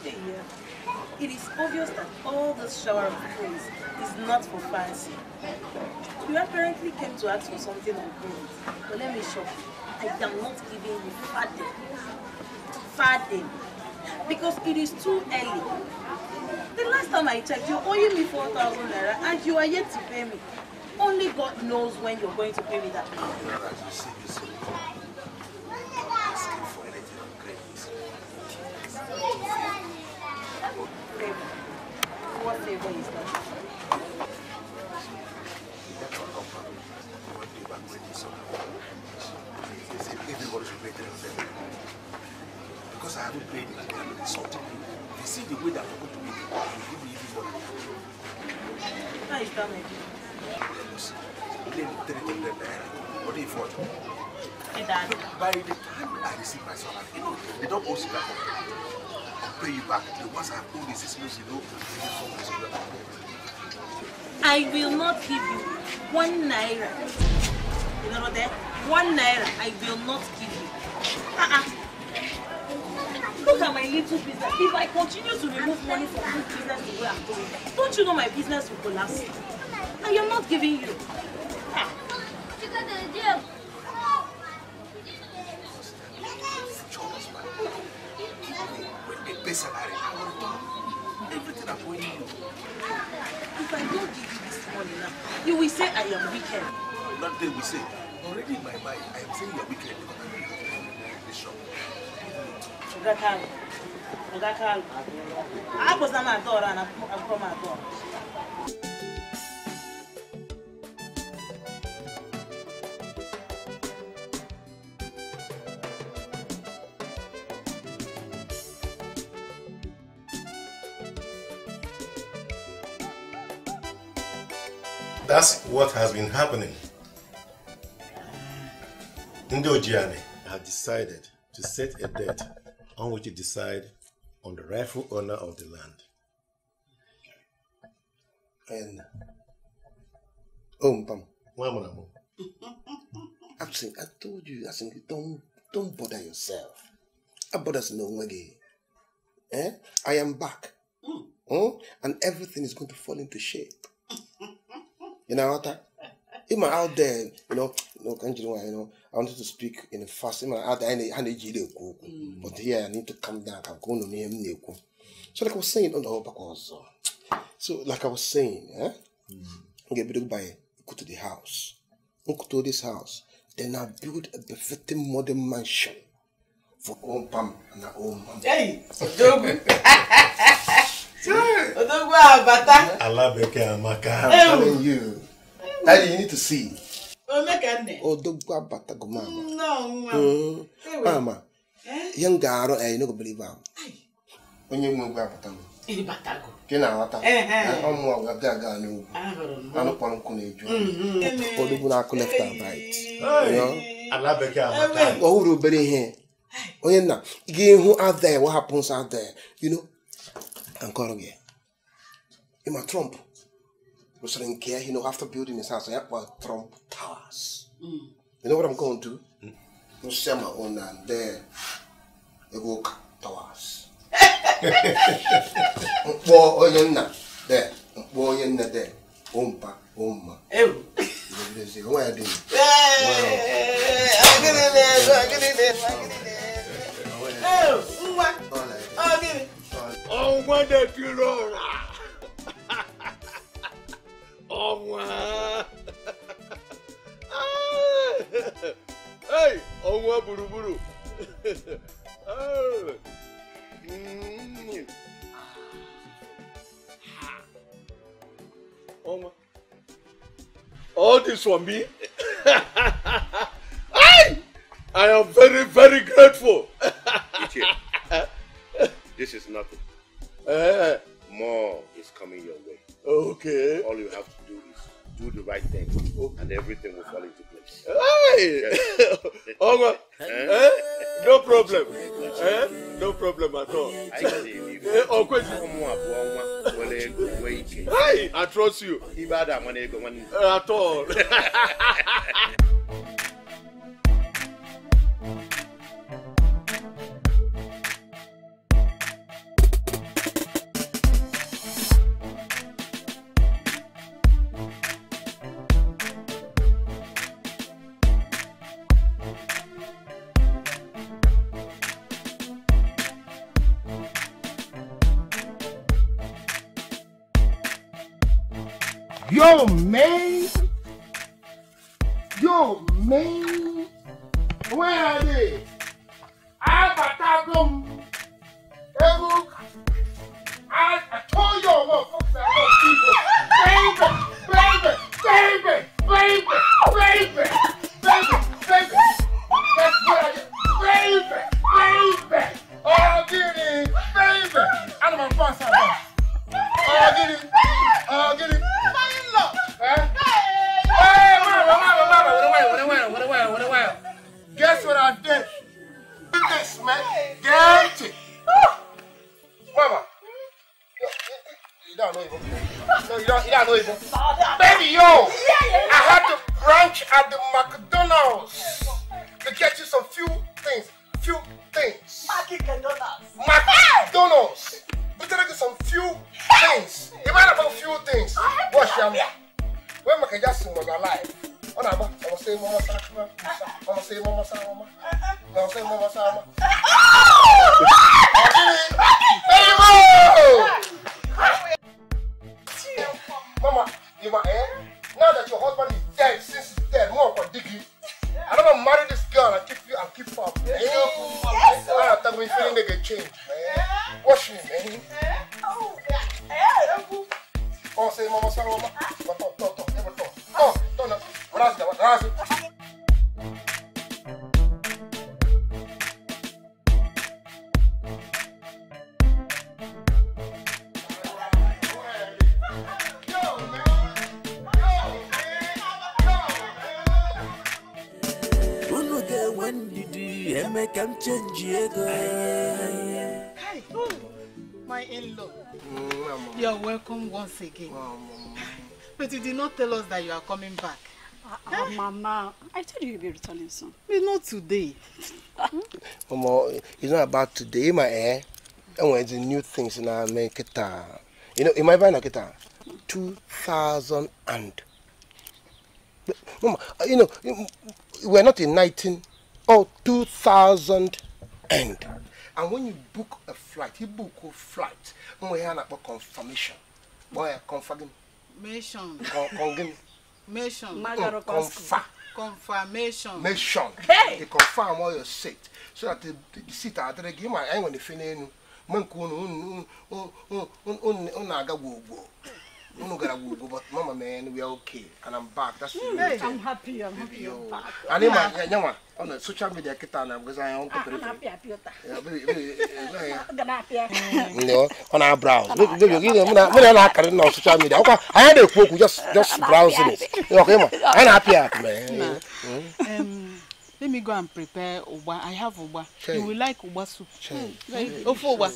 Yeah. It is obvious that all this shower of praise is not for fancy. You apparently came to ask for something on gold. But let me shock you. I am not giving you fadding. Fadding. Because it is too early. The last time I checked, you're owing me 4,000 naira and you are yet to pay me. Only God knows when you're going to pay me that money. Now, as you see me so calm, not asking for anything on grace. Favor. What favor is that? By the time I receive my salary, you know, they don't owe Sika I'll pay you back. The ones I owe is six months months ago. I will not give you one naira. You know that? One naira, I will not give you. Uh-uh. Look at my little business. If I continue to remove money from this business the way I'm doing, don't you know my business will collapse? I am not giving you. Ah. When they pay salary, I will return everything I'm owing you. If I don't give you this money now, you will say I am wicked. Not that we say. Already in my mind, I am saying you're wicked because I'm in this shop. Oga Kalu. Oga Kalu. Apụsịla m ada ọrụ a na akwụkwọ m abụọ. That's what has been happening. Ndị Ojiani have decided to set a date on which to decide on the rightful owner of the land. And Oh, Mpam. Wamanamu, I'm saying, I told you, I said, don't, don't bother yourself. I bothers no one again. Eh? I am back. Hmm? And everything is going to fall into shape. You know what? Even out there, you know, you know, can't you know, you know, I wanted to speak in a fast, even out there, I need to go. But here I need to calm down. I'm going to name. So, like I was saying, on the also. So, like I was saying, eh? Get big by go to the house. Go to this house. Then I build a befitting modern mansion for own pam and our own. Hey, Odogwu. Odogwu abata. Alabeke Amaka. I'm telling you. Daddy, you need to see. Omeka nne. Odogwu abatago mama. Nnọọ nwa. Mm. Mama, Eh? ihe m ga-arụ eh, you no go believe am. Onye nwe ugwu abatago. Ịbatago. Ka ị na-aghọta. Ehe. Eh, Ọmụ a ga aga n'ugwu. M. Anụ kpọrọ nkụ na-eju. Mhm. Odogwu na-akụ left and right. Hey. You know? Alabeke Amaka. Ọ hụrụ obere ihe. Onye nna, ị ga-ehụ out there what happens out there. You know, nkọrọ gị. Ịma Trump rụsịrị nke ya, you know, after building his house, ya kpọrọ Trump Towers. You know what I'm going to do? Rụsịa ma own and there, ego ụka Towers. Mkpọ onye nna there, mkpọ onye nne there, ompa, omma. Nwa ya dị. Nwa. Ọ gịnị? Ọnwa na-etiri ụra ọnwa ei ọnwa gburugburu Mm. ọnwa all this for me Hey! I am very very grateful Ichie, this is nothing. Eh, More is coming your way. okay All you have to do is do the right thing, and everything will fall into place. Hey! Yes. Ọnwa, Eh? No problem. Eh? No problem at all. I see you. Okwezi. Ụmụ abụọ nwa nwere ego nwee ike. Hey, I trust you. Ibe ada nwa ego. Eh, At all. Yo, man. Yo, man. Wash your When my just was alive. Oh, no, I'm gonna say Mama Sama. I'm gonna say Mama Sama. I'm gonna say Mama Sama. Mama, you my eh? Now that your husband is dead, since he's dead, more for diggy. I don't want to marry this girl and keep you and keep her. Eh? Yes, I don't think feeling they get changed, man. Wash me, man. Oh, say mama, say mama. But talk, talk, talk, never talk. Oh, don't know. Raz, raz. unu ga-enwe ndidi eme ka m chenji ego Hi. Oh, my in-law. You're welcome once again. But you did not tell us that you are coming back. Oh, Mama, I told you you'll be returning soon. But not today. Mama, it's not about today, my eh? And when the new things in our make it, you know, in my van, it, 2000 and. Mama, you know, we're not in 19 or 2000 and. And when you book a flight, you book a flight, we have a confirmation. Boy, confirm. Mention. Confirm. Mention. Magaro Confirm. Confirmation. Nation. Hey! They confirm all your seat. So that the, the seat are there. Give my eye on the fin. Manku un un un un un un naga wugo. Unu gara wugo, but mama man, we are okay. And I'm back. That's the Hey, I'm happy. I'm happy you're back. And then my nyama on the social media kita na because I am Ah, I'm happy, happy. Yeah, baby, baby, I'm happy. no, on our browse. Baby, baby, you know, muna muna na carry on social media. Okay, I had a quote, just just browsing it. Okay, man. I'm happy, happy, man. Mm. Um, let me go and prepare uba. I have uba. Sure. You will like uba soup. Very- Ofu uba.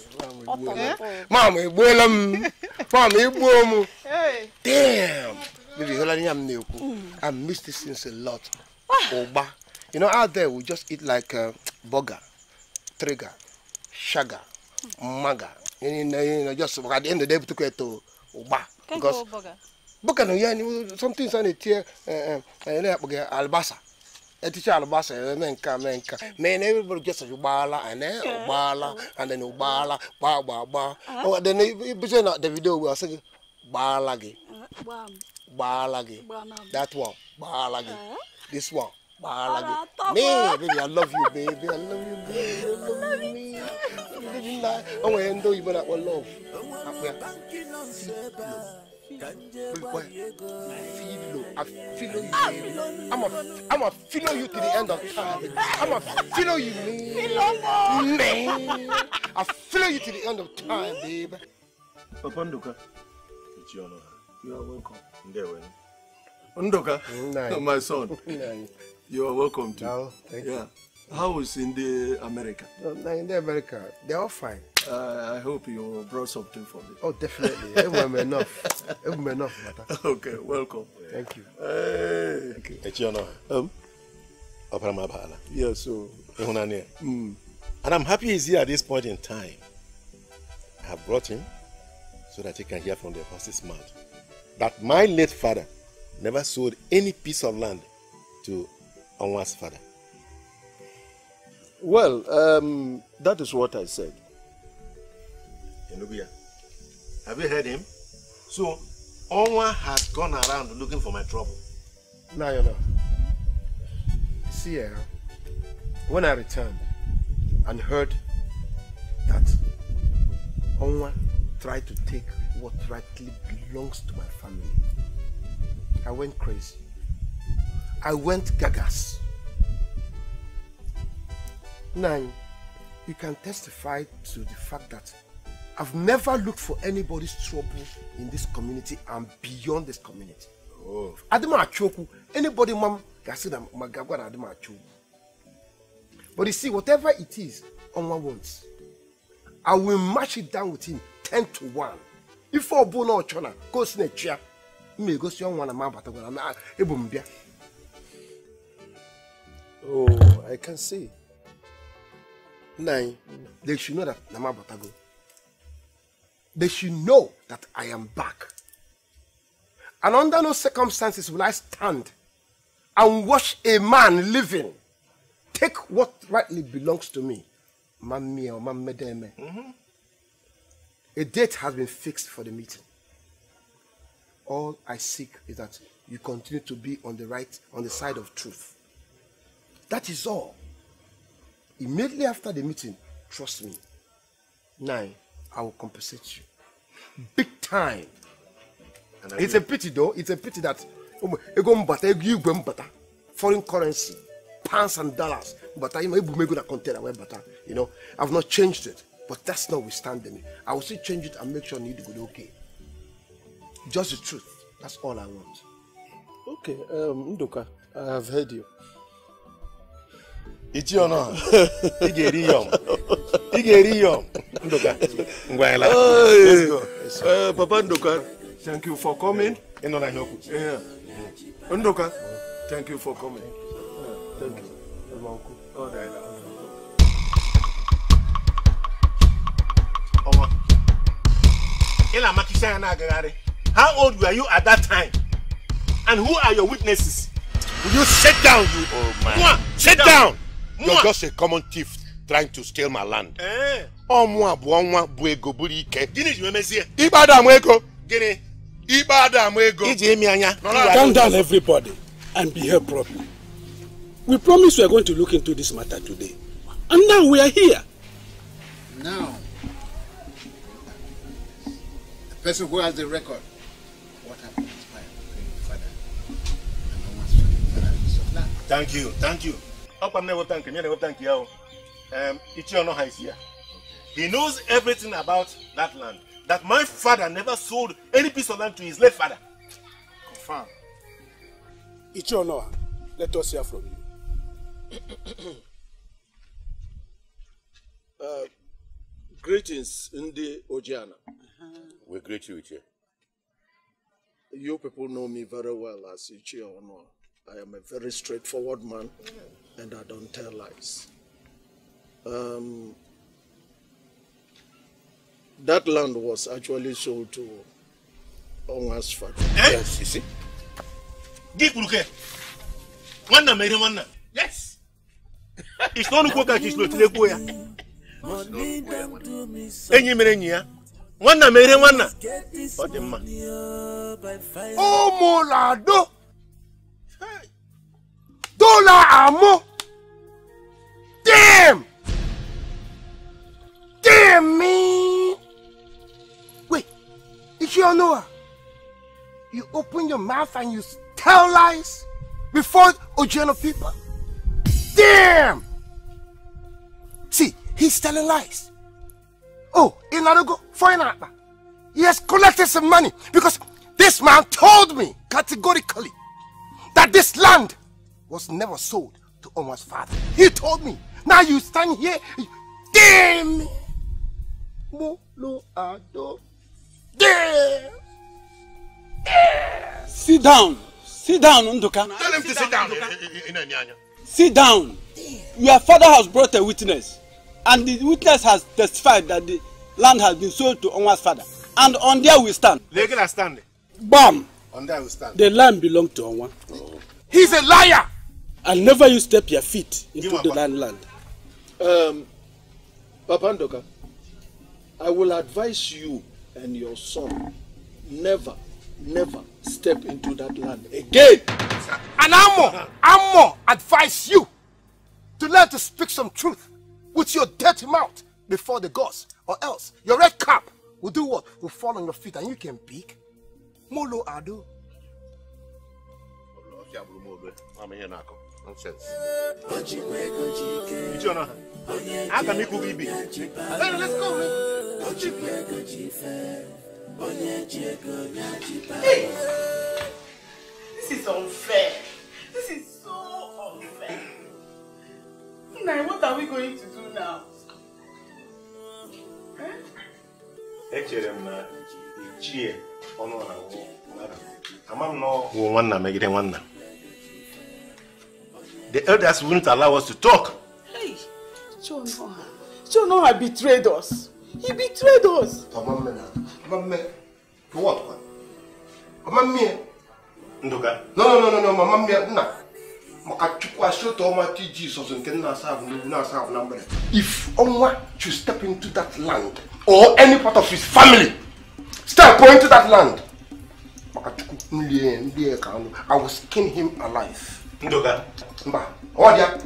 Eh? Mama, egbuola m. Mama, egbuo m. Hey. Damn. Baby, hold on, I'm new. I miss these things a lot. Oba. You know, out there, we just eat like uh, burger, trigger, sugar, maga. You know, you know, just at the end of the day, we took it to Oba. Can't Because go burger. burger no yeah, some things on it here, uh, uh, you know, albasa. eticha alabasa eme eh, nka eme nka man everybody just ugbala and then ugbala and then ugbala gba gba gba oh then you na the video we are saying gbala gị gbala gị that one gbala gị this one gbala gị me baby i love you baby. I love you baby. I love you baby na o nwere ndị oyibo na-akpọ love akpụ ya Baby boy, filo, I filo you. baby. I'm a, I'm a filo you to the end of time. I'm a filo you, man. Man, I filo you to the end of time, baby. Papa Nduka. It's your honor. You are welcome. Ndewe. Nduka, my son. You are welcome to. No, thank yeah. you. How is in the America? No, no, in the America, they're all fine. Uh, I hope you brought something for me. Oh, definitely. Everyone enough. Everyone enough, matter. Okay, welcome. Thank you. Hey. Echiono. Um, Oparamabala. yeah, so. Mm. And I'm happy he's here at this point in time. I have brought him so that he can hear from the horse's mouth that my late father never sold any piece of land to Onwa's father. Well, um, that is what I said. Enuguya, have you heard him? So, Onwa has gone around looking for my trouble. No, you know. See, uh, when I returned and heard that Onwa tried to take what rightly belongs to my family, I went crazy. I went gagas. Now, you can testify to the fact that I've never looked for anybody's trouble in this community and beyond this community. Oh. Ademachoku, anybody mam gasi na magagwa na Ademachoku. But you see, whatever it is, Onwa wants, I will match it down with him 10 to 1. ife ọbụla ọ chọrọ ka o si na-echi ya mma egosi ọnwa na m abatagwara m ebu m bịa Oh, I can see. Nine, they should know that Nama Batago. They should know that I am back. And under no circumstances will I stand and watch a man living take what rightly belongs to me. Mammedeme. A date has been fixed for the meeting. All I seek is that you continue to be on the right, on the side of truth. That is all. Immediately after the meeting, trust me, nine, I will compensate you. Big time. It's a pity though, it's a pity that um, mbata, foreign currency, pounds and dollars, but I go you know, I've not changed it, but that's notwithstanding me. I will still change it and make sure you do okay. Just the truth. That's all I want. Okay, um, Ndoka, I have heard you. Ị ga-eri yọm ị ga-eri yọm Ndoka ngwa anyị laa. Let's go. Yes, sir. Uh, Papa Ndoka, thank you for coming. Ị nọ na ihe okwu. Yeah. Ndoka, thank you for coming. Yeah, thank you. Ọnwa. Ị na-amakisi anya na-agagharị. How old were you at that time? And who are your witnesses? Will you sit down, you? Oh, man. Mwah, Sit down. Mwah. You're just a common thief trying to steal my land. Eh. Ọmụ abụọ nwa bụ ego buru ike. Gịnị ji memezie? Ikpe Adamu ego. Gịnị? Ikpe Adamu ego. Iji emi anya. Calm down, everybody, and behave properly. We promised we are going to look into this matter today, and now we are here. Now, the person who has the record, what happened between your father and Oma's father piece of land. Thank you, thank you. Ọkwa m na-ewepụta nke m, ya na-ewepụta nke ya o. Um, Ichi ọnụ ha isi. He knows everything about that land. That my father never sold any piece of land to his late father. Confirm. Ichionoha, let us hear from you. Uh, greetings, Ndi Ojiana. We greet you, Ichi. You people know me very well as Ichi Ono. I am a very straightforward man and I don't tell lies. Um, that land was actually sold to Onwa's father. Yes, you see. Gị kwuru ke. Nwanna mere nwanna. Yes. Isi n'ọnụ kwuo ka chi si otilekwuo ya. Enyi mere enyi ya. Nwanna mere nwanna. Ọ dị mma. Omolado. Dola amo. Damn, man. Wait, is your Noah? You open your mouth and you tell lies before Ojiano people? Damn. See, he's telling lies. Oh, in Narugo, fine out. He has collected some money because this man told me categorically that this land was never sold to Omar's father. He told me. Now you stand here. Damn! Molo Ado. Damn! Sit down. Sit down, Nduka. Tell him to sit down. Sit down. Your father has brought a witness, and the witness has testified that the land has been sold to Onwa's father. And on there we stand. Leg na stand. Bam! On there we stand. The land belonged to Onwa. He's a liar! And never you step your feet into the land land. Um, Papa Ndoka, I will advise you and your son never, never step into that land again. And I'm more, I'm more advise you to learn to speak some truth with your dirty mouth before the gods, or else your red cap will do what? Will fall on your feet and you can peek. Molo Ado. Ọfịa gburu m ogbe. Mama ihe na-akọ. Nonsense. Aga m ikwu gị ibi. Hey, let's go, man. This is unfair. This is so unfair. Nai, what are we going to do now? Echere m na ị chie ọnụ ọha wụ mmadụ ama m na ọ wụ nwanna megide nwanna the elders wouldn't allow us to talk Hey, Chonoha. Chonoha betrayed us. He betrayed us. Ọmamme na ọmamme for what kwa? Ọmamme Nduka. No no no no no ọmamme nna maka chukwu asị otu ọma ti Jizọs nke nna asa ahụ n'ugwu na-asa na mgbede. If ọnwa should step into that land or any part of his family step into that land maka chukwu nlie nlie ka anụ I will skin him alive. Nduka. Mba ọ dị ya.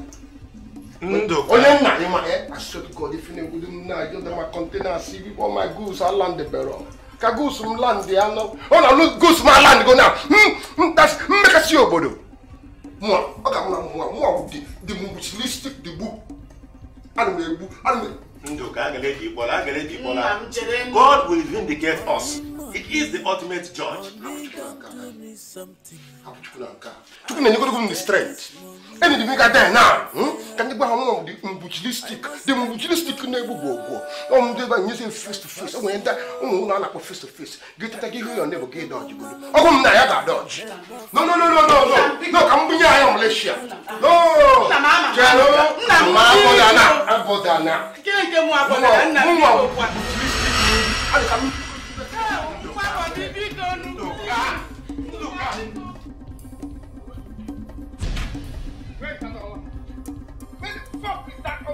Onye nna anyị ma ya asọtụkọ ife na-egbudu m na ajọ ma kọntena si bifo my goose aland bero. Ka goose m land ya nọ ọ na lu goose ma land go na mmekasị obodo. Mụa ọ ga-amụ na mụa mụa dị dị mulistik dị gbu ana m egbu ana m Nduka, agala eji ikpọla, agala eji Nna ikpọla. m. God will vindicate us. He is the ultimate judge. chukwu na-enyegodogo m the strength eni dị m ga den na. Ka ndị gwa ha nwa dị mbuchilistik dị mbuchilistik na-egbu gbogbo ọm ndị ebe nyezi face to face onwere ndị ụmụ ụlọ a na-akpọ face to face gị teta gị ihe ndị bụ gị dọji godo ọgwụ m na ya ga-adọji no no no no no no. No ka m bunye anyị Malaysia. No. Chelo ma abụdana abụdana Nke nke mụ abụdana nna m Mụnwa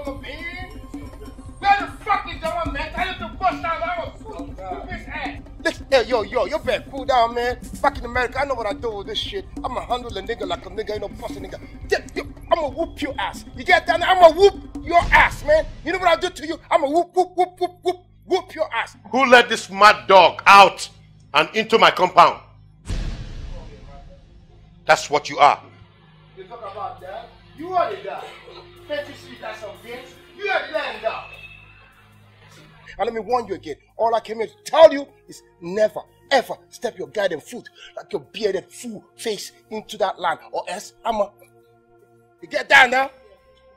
fuck is man? Where the fuck is that one, man? Tell him to bust out our foot. His ass. Listen, hey, yo, yo, you better cool down, man. Back in America, I know what I do with this shit. I'ma handle a nigga like a nigga, ain't no pussy nigga. Yeah, yo, I'ma whoop your ass. You get that? I'ma whoop your ass, man. You know what I do to you? I'ma whoop, whoop, whoop, whoop, whoop, whoop your ass. Who let this mad dog out and into my compound? That's what you are. You talk about that? You are the guy. Can't you see that's some bitch? You are the land. And let me warn you again. All I came here to tell you is never, ever step your guiding foot like your bearded fool face into that land, or else I'ma. You get down now?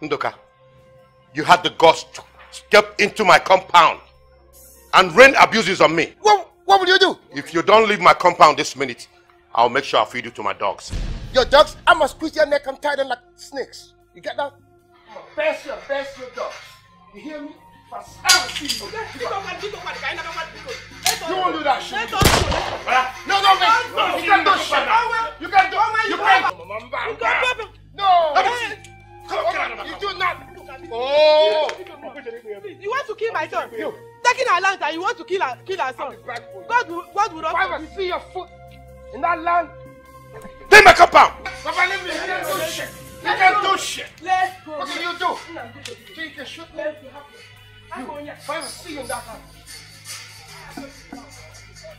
Nduka, you had the guts to step into my compound and rain abuses on me. What, what will you do? If you don't leave my compound this minute, I'll make sure I feed you to my dogs. Your dogs, I'ma squeeze your neck and tie them like snakes. You get that? I'ma bash your, bash your dogs. You hear me? If I ever see you, you won't do that shit. No, no. No, you can't do shit. You can't do. You can't. No. Come you do not. Oh. You want to kill my son? Taking our land and you want to kill our, kill our son. God will, God will not If I ever see your foot in that land, Leave my compound! Papa, leave me. Can't do shit. You can't do shit. Let's go. What can you do? So you can shoot me? You, if I see you in that house,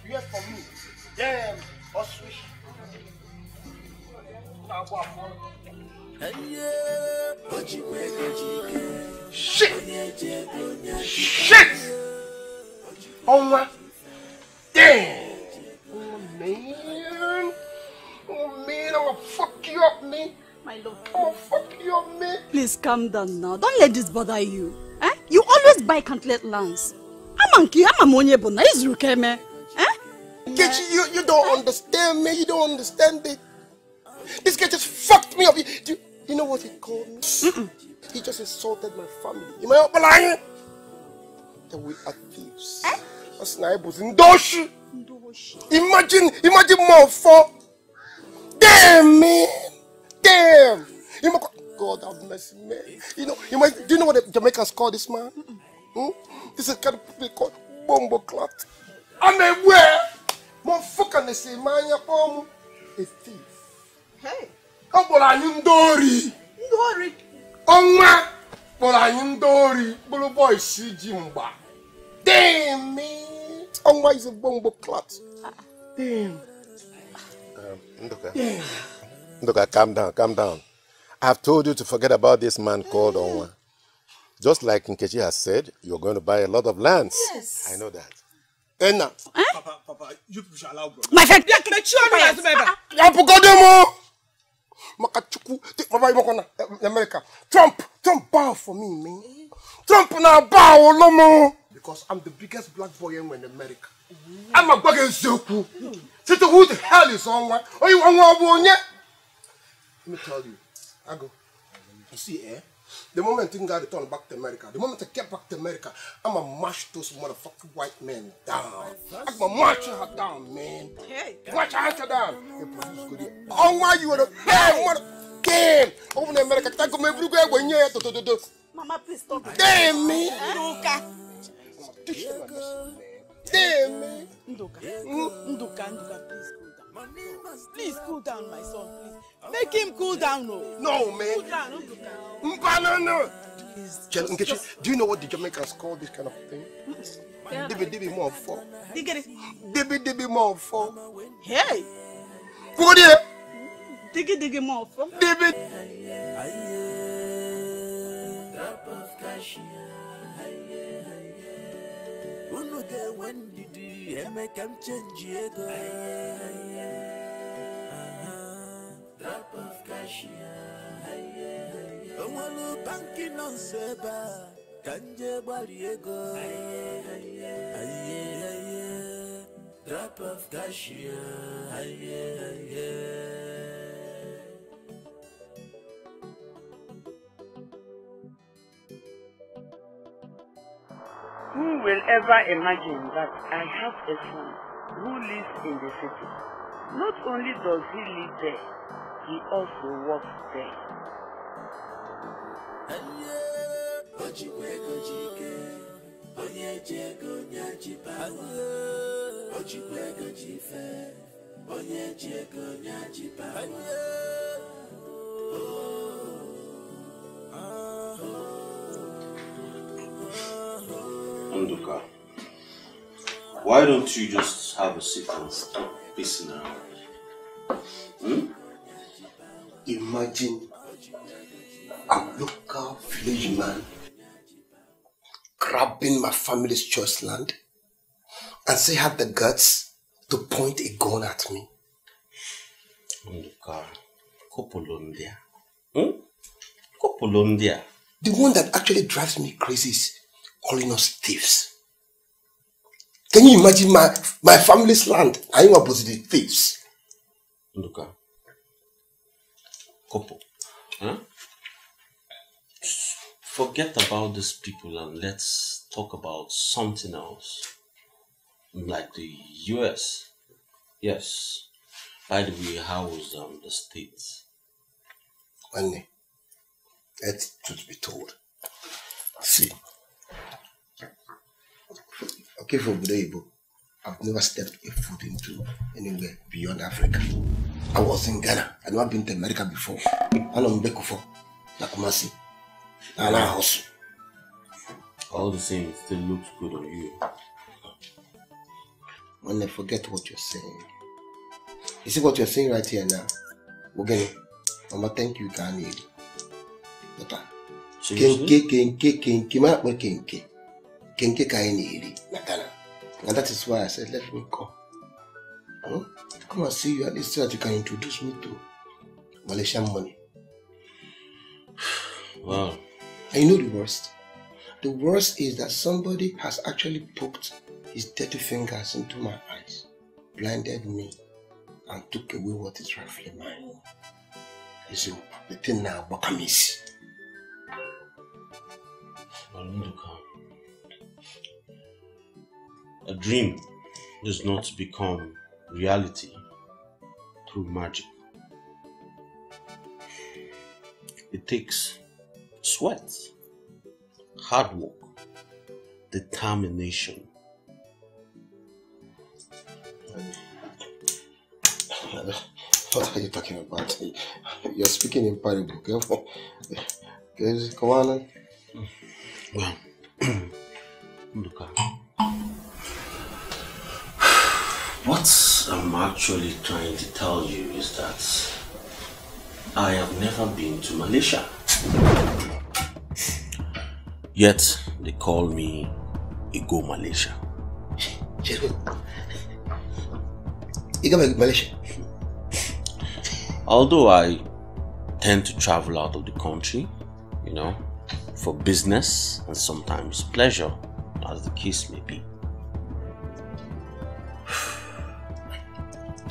you hear from me. Damn, Auschwitz. Now go up, Shit! Shit! Onwa. Damn. Oh man. Oh man, I'ma fuck you up, man. My love. I'ma fuck you man. Please calm down now. Don't let this bother you. Eh? You always buy countless lands. Amanki, amamonye bona izuru keme. Eh? Get you, you, don't understand, me. You don't understand it. This guy just fucked me up. You, you, you know what he called me? He just insulted my family. You know what lying? That we are thieves. Eh? That's in Doshi. Imagine, imagine more for. Damn, man. Damn. You know, God have mercy, man. You know, you might, do you know what the Jamaicans call this man? Hmm? This is kind of they call bombo clot. I'm a where? Motherfucker, they say, man, you're from a thief. Hey. Ọ kpọrọ anyị ndị ori. Ndị ori. Ọnwa kpọrọ anyị ndị ori bụrụ boys ji mgba. Damn, man. Ọnwa is a bombo clot. Damn. Um, Ndoka. Yeah. Ndoka, calm down, calm down. I've told you to forget about this man called Onwa. Just like Nkechi has said, you're going to buy a lot of lands. Yes. I know that. Enna. Papa, Papa, you should allow bro. My friend. Ya mechie ọnụ ya azụ ebe a. Yapụgodo m! Maka Chukwu, dị- papa ịmakwa na na America. Trump, Trump bow for me, man. Trump na bow m. Because I'm the biggest black boy in America. I'm a bug eziokwu. Sit who the hell is on Oh, you want one yet? Let me tell you, I go. You see, eh? The moment things got return back to America, the moment I get back to America, I'ma mash those motherfucking white men down. I'ma march her down, man. Hey. March her down. The police go there. Oh, why you wanna damn mother damn over in America? Take them everywhere when you're to to to. Mama, please stop. Damn me. Nduka. Teach them a lesson, man. Damn me. Nduka. Nduka, Nduka, please. Please cool down, my son, please. Make him cool down, no. No, man. Cool down, Nduka. Mpanana. Jel- Nkechi, do you know what the Jamaicans call this kind of thing? Yeah. Dibi dibi more four. Diggity. Dibi dibi more four. Hey. Go there. Diggy diggy more. Dibi. Drop of cash, unu ga-enwe ndidi emeka m chenji ego Aha, drop of cash onwere banki nọ nso ebe a ka m jee gbari ego Aye, aye, drop of cash aye, will ever imagine that I have a son who lives in the city? Not only does he live there, he also works there. onye ji ego onye ji pawa why don't you just have a seat and stop pissing around? Hmm? Imagine a local village man grabbing my family's choice land and say had the guts to point a gun at me. Unduka, Kopolondia. Hmm? Kopolondia. The one that actually drives me crazy is calling us thieves. Can you imagine my, my family's land? I am opposite the thieves. Unduka. Kopo. Huh? Forget about these people and let's talk about something else. Like the US. Yes. By the way, how was um, the States? Annie, let truth be told. See, okay, for Budoibo, I've never stepped a foot into anywhere beyond Africa. I was in Ghana. I'd never been to America before. And I'm back for Nakumasi. And I hustle. All the same, it still looks good on you. When I forget what you're saying. You see what you're saying right here now? Ogene, Mama, thank you, Kanye. But kenke kenke kenke ma akpọ kenke kenke ka anyị na-eri na Ghana and that is why I said let me come hmm? come and see you at least so that you can introduce me to Malaysian money Wow. and you know the worst the worst is that somebody has actually poked his dirty fingers into my eyes blinded me and took away what is rightfully mine you see the thing now Bakamisi. Well, a dream does not become reality through magic. It takes sweat, hard work, determination. What are you talking about? You're speaking in parable. Careful. Come on. Well, Nduka, what I'm actually trying to tell you is that I have never been to Malaysia. Yet they call me Ego Malaysia. Got Malaysia. Although I tend to travel out of the country, you know, for business and sometimes pleasure, as the case may be.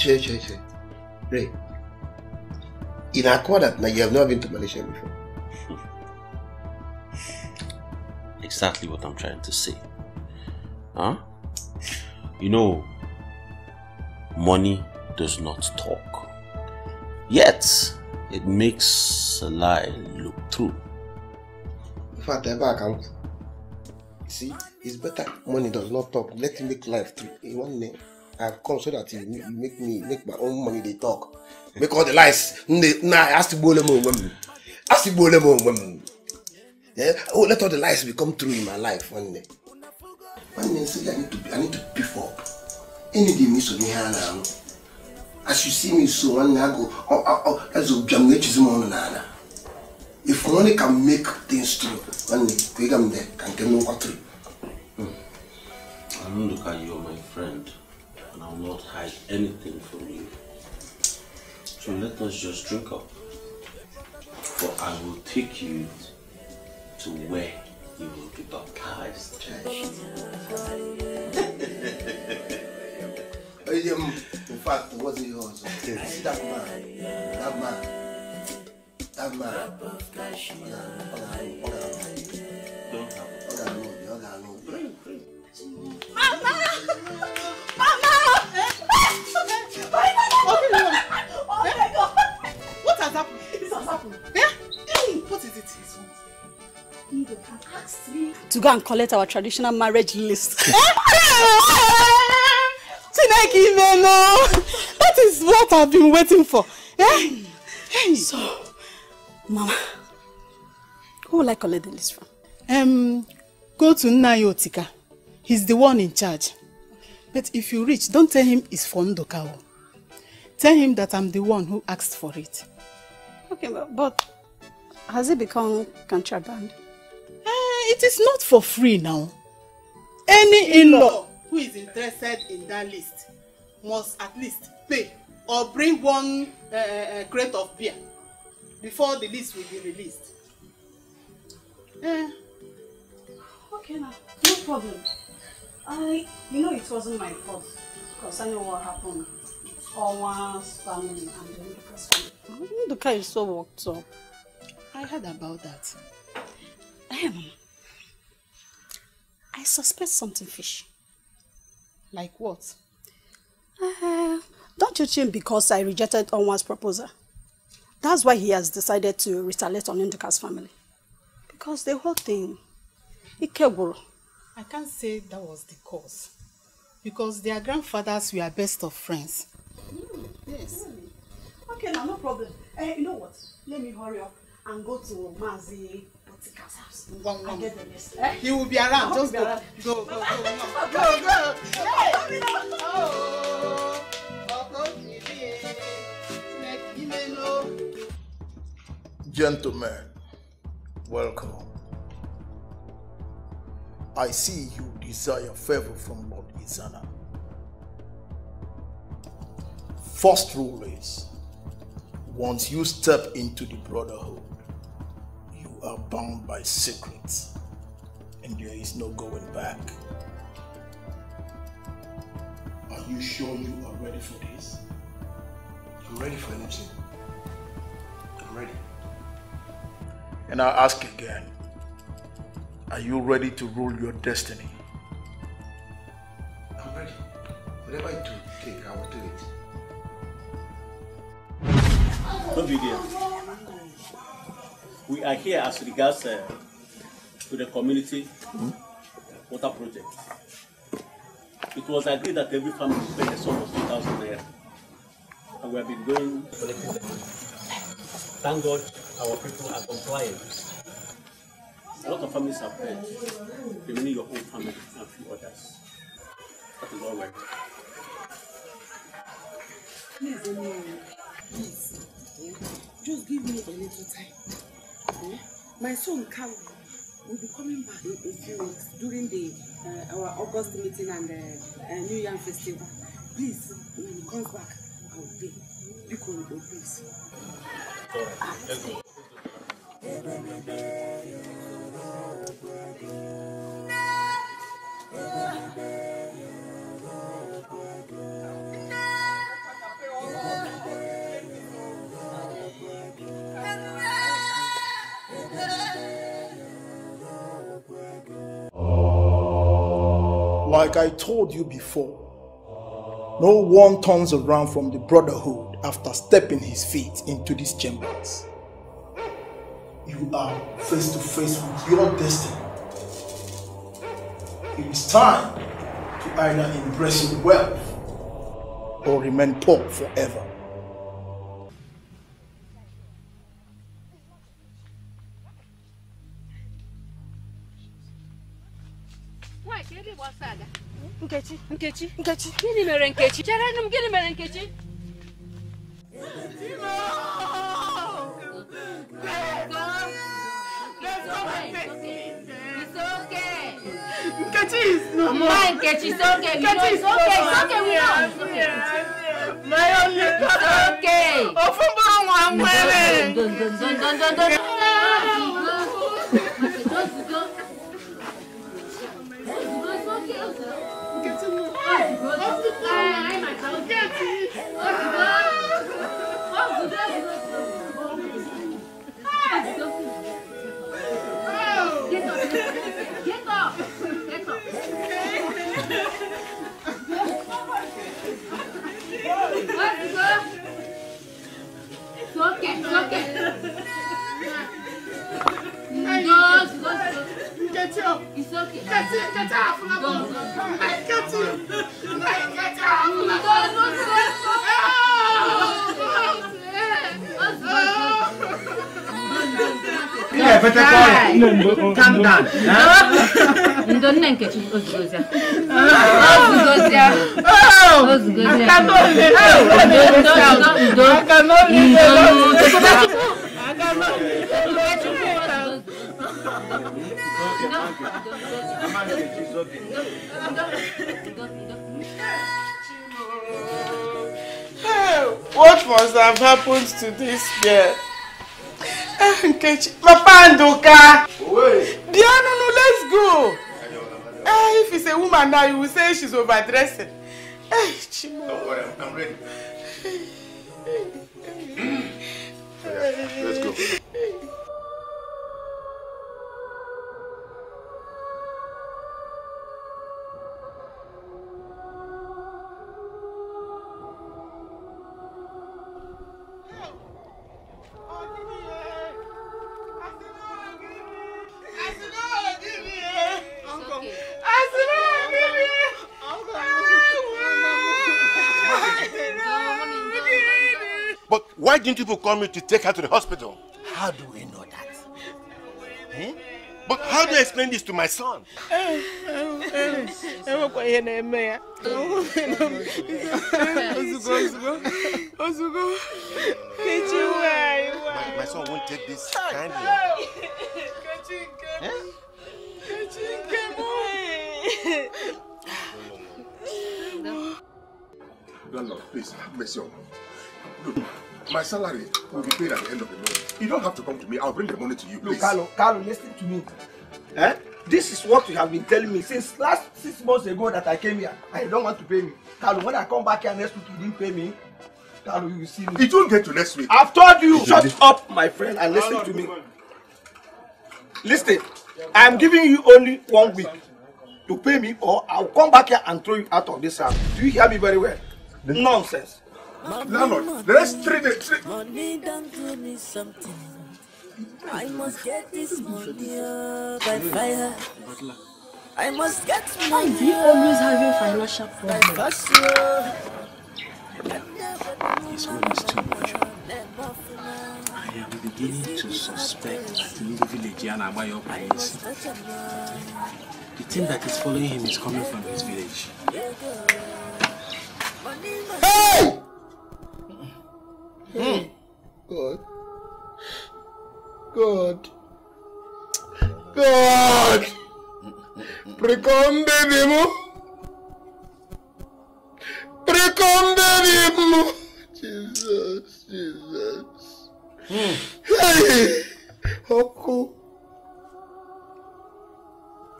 Che, che, che. Ray, in accord that now you have not been to Malaysia before. Exactly what I'm trying to say. Huh? You know, money does not talk. Yet, it makes a lie look true. In fact, ever can see, it's better money does not talk. Let him make life through. In one name, I've come so that you make, you make me make my own money. They talk, make all the lies. Nah, I ask to bowl them on Ask to bowl them on Yeah. Oh, let all the lies become true in my life one day. One day, say I need to, be, I need to beef up. Any day, me so me now. As you see me so, one day I go, oh, oh, oh, that's a jam which is more than If money can make things true, one day we come there, can get no water. I don't look at you, my friend, and I will not hide anything from you. So let us just drink up. For I will take you to where you will be baptized. Um, in fact, what's it yours? See that man, that man, that man. Mama! Mama! To go and collect our traditional marriage list. Chineke Imeno! That is what I've been waiting for. Eh? Hey. So, Mama, who will I collect the list from? Um, go to Otika. He's the one in charge. But if you reach, don't tell him it's for Nduka. Tell him that I'm the one who asked for it. Okay, but, but has it become contraband? Eh, it is not for free now. Any in-law who is interested in that list must at least pay or bring one uh, uh, crate of beer before the list will be released. Eh, Okay, now, no problem. I, you know, it wasn't my fault because I know what happened. It's Onwa's family and the Nduka's family. Nduka is so worked up. I heard about that. Hey, Mama. I suspect something fishy. Like what? Uh, don't you think because I rejected Onwa's proposal? That's why he has decided to retaliate on Nduka's family. Because the whole thing, Ikeguro. I can't say that was the cause. Because their grandfathers were best of friends. Yes. Okay, now no problem. Eh, you know what? Let me hurry up and go to Mazi Otika's house. One, And get the list. Eh? He will be around. I hope Just go. be Go, go, go. Go, go. Hey! Oh, Imeno. Gentlemen, welcome. I see you desire favor from Lord Izana. First rule is once you step into the brotherhood, you are bound by secrets, and there is no going back. Are you sure you are ready for this? I'm ready for anything. I'm ready. And I ask again, are you ready to rule your destiny? I'm ready. Whatever I do, take, I will do it. No video. We are here as regards uh, to the community water project. It was agreed that every family should pay a sum of 2,000 naira. And we have been going. Thank God our people are compliant. A lot of families have paid, remaining your own family and a few others. That is all right. Please, Emi, please. Just give me a little time. eh. My son Carlo will be coming back in a few weeks during the uh, our August meeting and uh, uh, New Year festival. Please, when he comes back, I will pay. Biko, please. All right. Let's go. Like I told you before, no one turns around from the brotherhood after stepping his feet into these chambers. You are face to face with your destiny. It is time to either embrace your wealth or remain poor forever. Nkechi, Nkechi, Nkechi, gịnị mere Nkechi? Chere nụ m, gịnị mere Nkechi? Nkechi is no more. Mma Nkechi, it's okay. We know it's okay. It's okay. We know. It's okay. My only It's okay. Ofumburu nwa nwere. Don, don, don, don, don, don. Get It's okay. It's okay. Go, go, go. Get up. It's okay. Get it. Get out. Go, go, go. I get you. I get Yeah, better call. Calm down. Ndo nne Nkechi ozugozia. Ozugozia. Ozugozia. I cannot live alone. Ndo, ndo, ndo, ndo. I cannot live alone. Ndo. I cannot live alone. Hey, what must have happened to this girl? Ah, Nkechi, Papa Nduka. Bia, no, no, let's go. Ah, if it's a woman now, you will say she's overdressing. Hey, Chimo. Don't worry, I'm, I'm ready. Let's go. Why didn't people call me to take her to the hospital? How do we know that? Eh? But how do I explain this to my son? My, my son won't take this kindly. Nkechi nke m Nkechi nke m Landlord, please have mercy on me. Look, my salary will be paid at the end of the month. You don't have to come to me. I'll bring the money to you, Look, please. Carlo, Carlo, listen to me. Eh? This is what you have been telling me since last six months ago that I came here. I don't want to pay me. Carlo, when I come back here next week, you didn't pay me. Carlo, you will see me. It won't get to next week. I've told you, shut up, my friend, and listen to me. Listen, I am giving you only one week to pay me, or I'll come back here and throw you out of this house. Do you hear me very well? Nonsense. Landlord, the next three days. Three... Money don't do me something. I must get this money by fire. I must get Why money. is he always having financial by problems? force, uh, is too much. I am beginning to suspect that in the village, Yana Abayo is. The thing that is following him is coming from his village. Hey! Hmm. God. God. God. Mo. Precon baby mo. Jesus, Jesus. Hey, Uncle.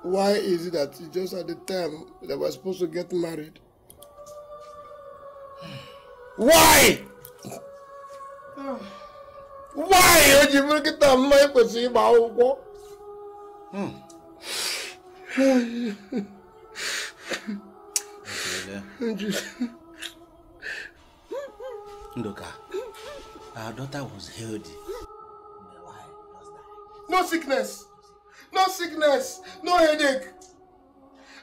Why is it that just at the time that we're supposed to get married? Why? Why? O ji bụrụ kịta mma ekwesịghị ịgba akwụkwọ. Nduka, our daughter was healthy. No sickness. No sickness. No headache.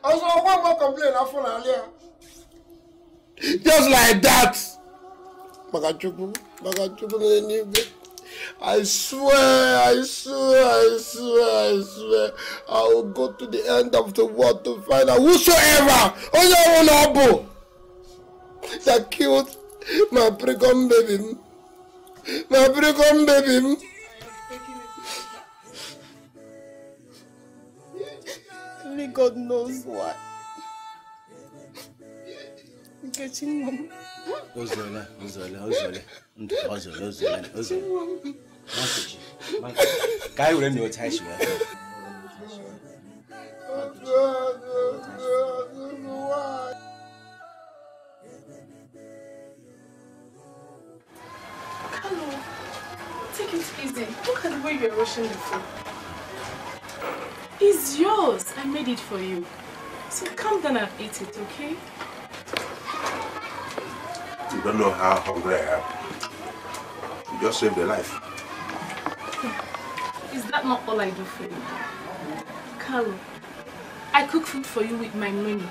I was on one more complaint I found earlier. Just like that. Magachukwu, Magachukwu Nenigwe. I swear, I swear, I swear, I swear, I will go to the end of the world to find out whosoever, ọbụla that killed my precum baby. My precum baby. Only God knows why. Nkechi nwa m. Ozola, Ozola, Ozola. Ndụ Ozola, Ozola, Ozola. Nkechi, Nkechi. Ka anyị were nyocha isi wee fụ. Hello. Take it easy. Look at the way you're rushing the food. It's yours. I made it for you. So calm down and eat it, okay? You don't know how hungry I am. You just saved a life. Is that not all I do for you? Carlo, I cook food for you with my money.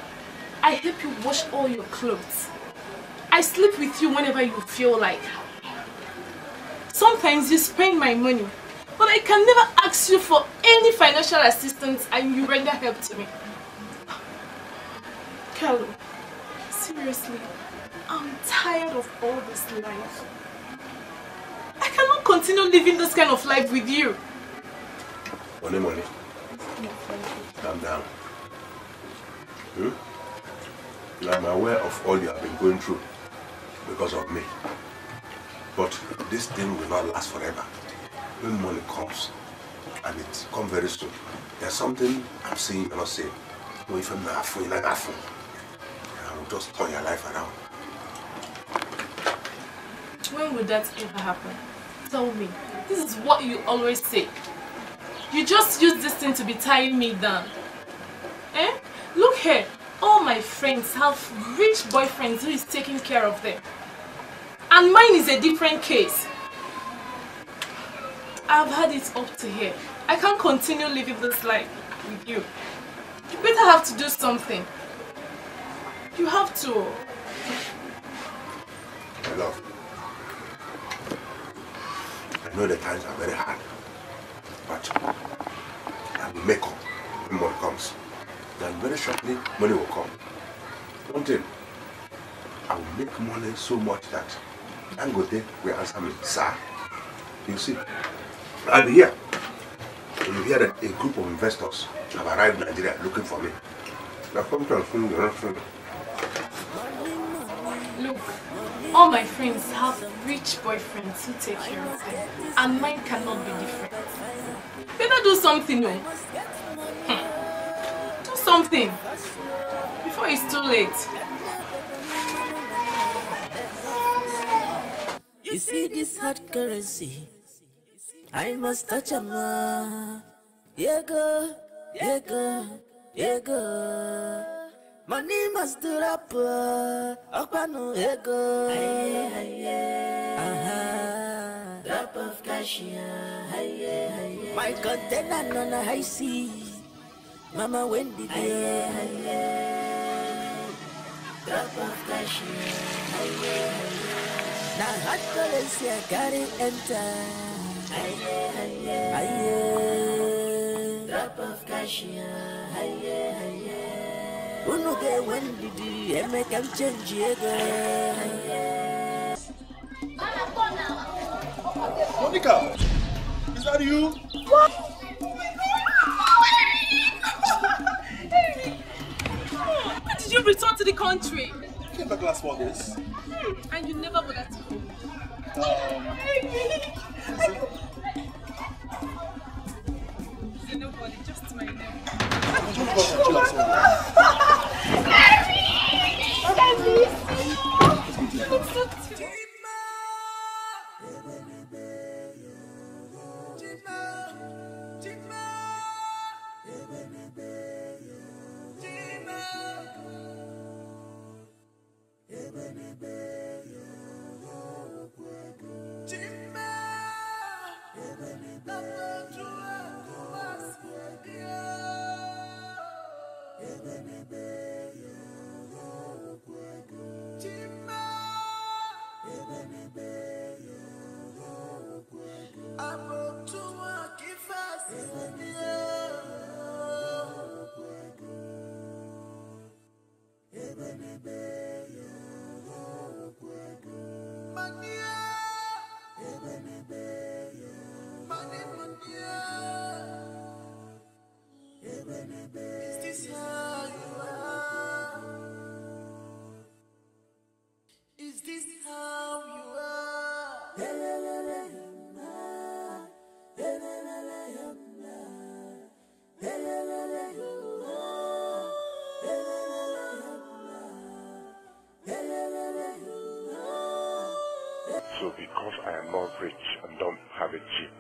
I help you wash all your clothes. I sleep with you whenever you feel like. Sometimes you spend my money, but I can never ask you for any financial assistance and you render help to me. Carlo, seriously, I'm tired of all this life. I cannot continue living this kind of life with you. Money, money. Calm down. Hmm? I'm aware of all you have been going through because of me. But this thing will not last forever. When money comes, and it comes very soon, there's something I'm seeing you're not saying. No, if I'm not you're not I will just turn your life around. When will that ever happen? Tell me. This is what you always say. You just use this thing to be tying me down. Eh? Look here. All my friends have rich boyfriends who is taking care of them. And mine is a different case. I've had it up to here. I can't continue living this life with you. You better have to do something. You have to. My love. I know the times are very hard, but I will make up when money comes. Then very shortly, money will come. One thing, I will make money so much that Dangote will answer me, sir. You see, I'll be here. You hear that a group of investors have arrived in Nigeria looking for me, they've come to assume you're not. Look, all my friends have rich boyfriends who take care of them, and mine cannot be different. Better do something, no? Hmm. Do something before it's too late. You see this hard currency? I must touch a man. Yeah, go, yeah, go, yeah, go. Money must do up. Okpanu, yeah, go. Uh-huh. Drop of cash, yeah. My container on a high sea. Mama, when did you? Drop of cash, yeah. Now hot currency, I got it enter. Aye, aye, aye. Drop of cash. Aye, aye. Who know they when did you make them change again? Monica, is that you? What? When did you return to the country? Came back last August. Hmm, and you never bothered to call me. Nobody, just my name. Is this how? So because I am not rich and don't have a jeep,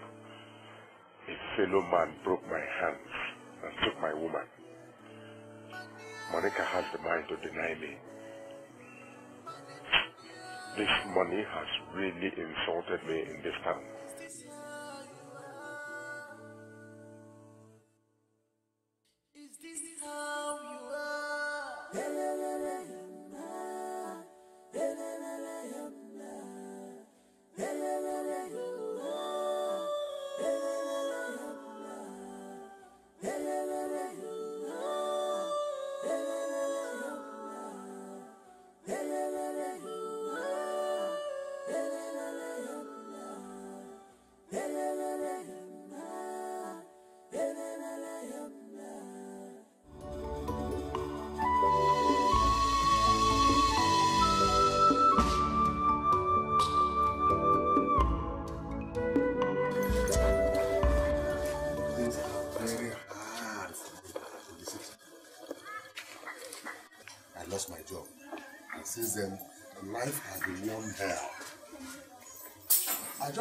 a fellow man broke my hands and took my woman. Monica has the mind to deny me. This money has really insulted me in this town. Things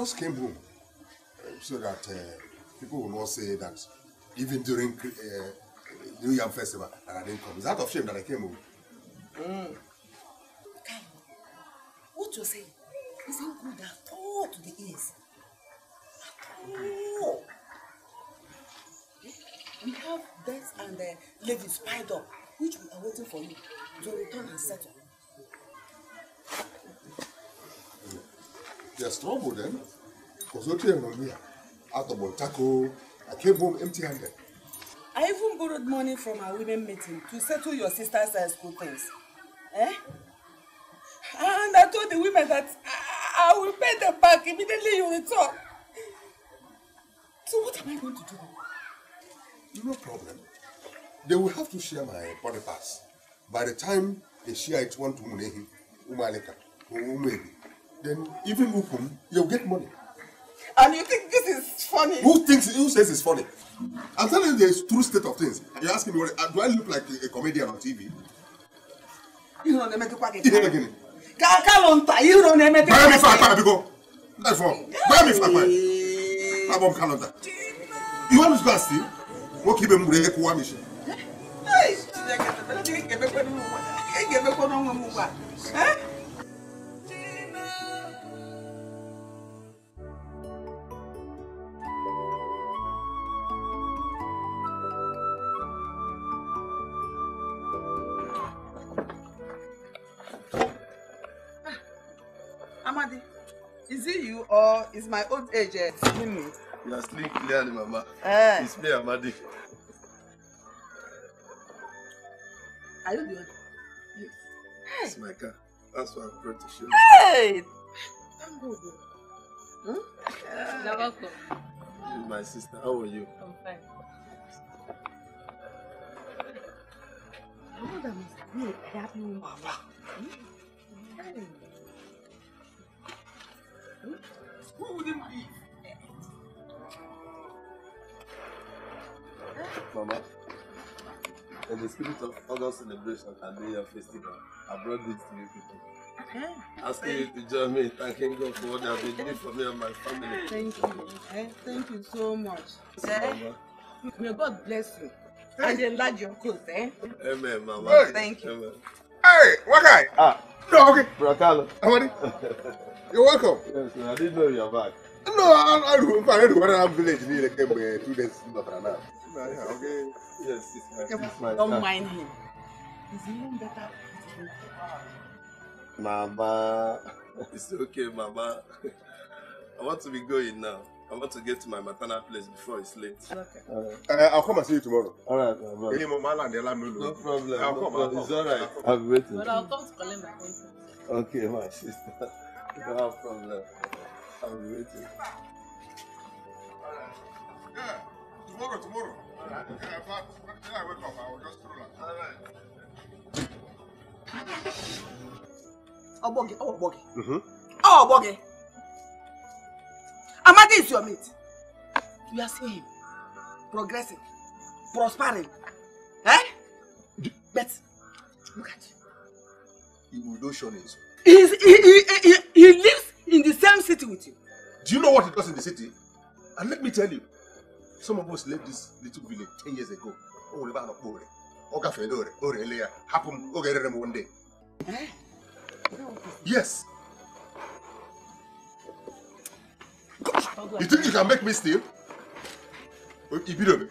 just came home uh, so that uh, people will not say that even during uh, New Year Festival that I didn't come. It's out of shame that I came home. Mm. What you're saying isn't good at all to the ears. At all. We have debts and uh, levies piled up, which we are waiting for you to return and settle. There's trouble then. Because what you know me, out of Taco, I came home empty-handed. I even borrowed money from our women meeting to settle your sister's uh, school things. Eh? And I told the women that I, I will pay them back immediately you return. So what am I going to do? No problem. They will have to share my body pass. By the time they share it one to Munehi, Umaleka, or Umebi, then even Ukum, you'll get money. And you think this is funny? Who thinks, who says it's funny? I'm telling you the true state of things. You're asking me, what, uh, do I look like a, a comedian on TV? You know, they make you quack You hear again? Ka kalonta, you know, they make you Buy me quack five, Bigo. That's all. Buy me five, five. Abom calendar. You want me to go and steal? What keep him with a Kwamishi? Hey, Chineke, ga-emekwa n'ụwa. Ị ga-emekwa n'ọnwa m ugbu a. or is my old age uh, seeing me? You are sleeping clearly, Mama. Eh. It's me, Amadi. Are you the one? It's my car. That's why I brought to show you. Hey! Thank God. Hmm? You're welcome. This is my sister. How are you? I'm fine. I know that must be a happy woman. Hmm? Hey. Hmm? Who would it be? Mama, in the spirit of August celebration and New Year festival, I brought this to you people. Eh? Asking you to join me in thanking God for what they have been doing for me and my family. Thank you. Eh? Thank you so much. Eh? Mama. May God bless you. And enlarge your coat, eh? Amen, Mama. Hey. Thank you. Amen. Hey, what guy? Ah, No, okay. Bro Carlo. Amadi, you're welcome. Yes, I didn't know you were back. No, I, I, I, I don't know village. Me, like, came uh, two days after now. Okay. Yes, it's my, it's my Don't car. mind him. He's even better. Mama, it's okay, Mama. I want to be going now. I want to get to my maternal place before it's late. Okay. Uh, I'll come and see you tomorrow. All right, Mama. Any more man and the alarm, No problem. I'll no come, problem. I'll It's all right. I'll come. I'll be waiting. But I'll come to collect my contract. Okay, my sister. No problem. I'll waiting. Yeah, tomorrow, tomorrow. Yeah, in fact, when I wake up, I will just stroll out. All right. Obogi, oh, Obogi. Mm-hmm. Oh, Obogi. Amadi is your mate. You are seeing him progressing, prospering. Eh? But look at you. He will do show news. He, he, he, he lives in the same city with you. Do you know what it does in the city? And let me tell you, some of us left this little village 10 years ago. Oh, we are poor. Oga Fedore, Orelia, happen, Oga one day. Yes. You think you can make me steal? Ibido.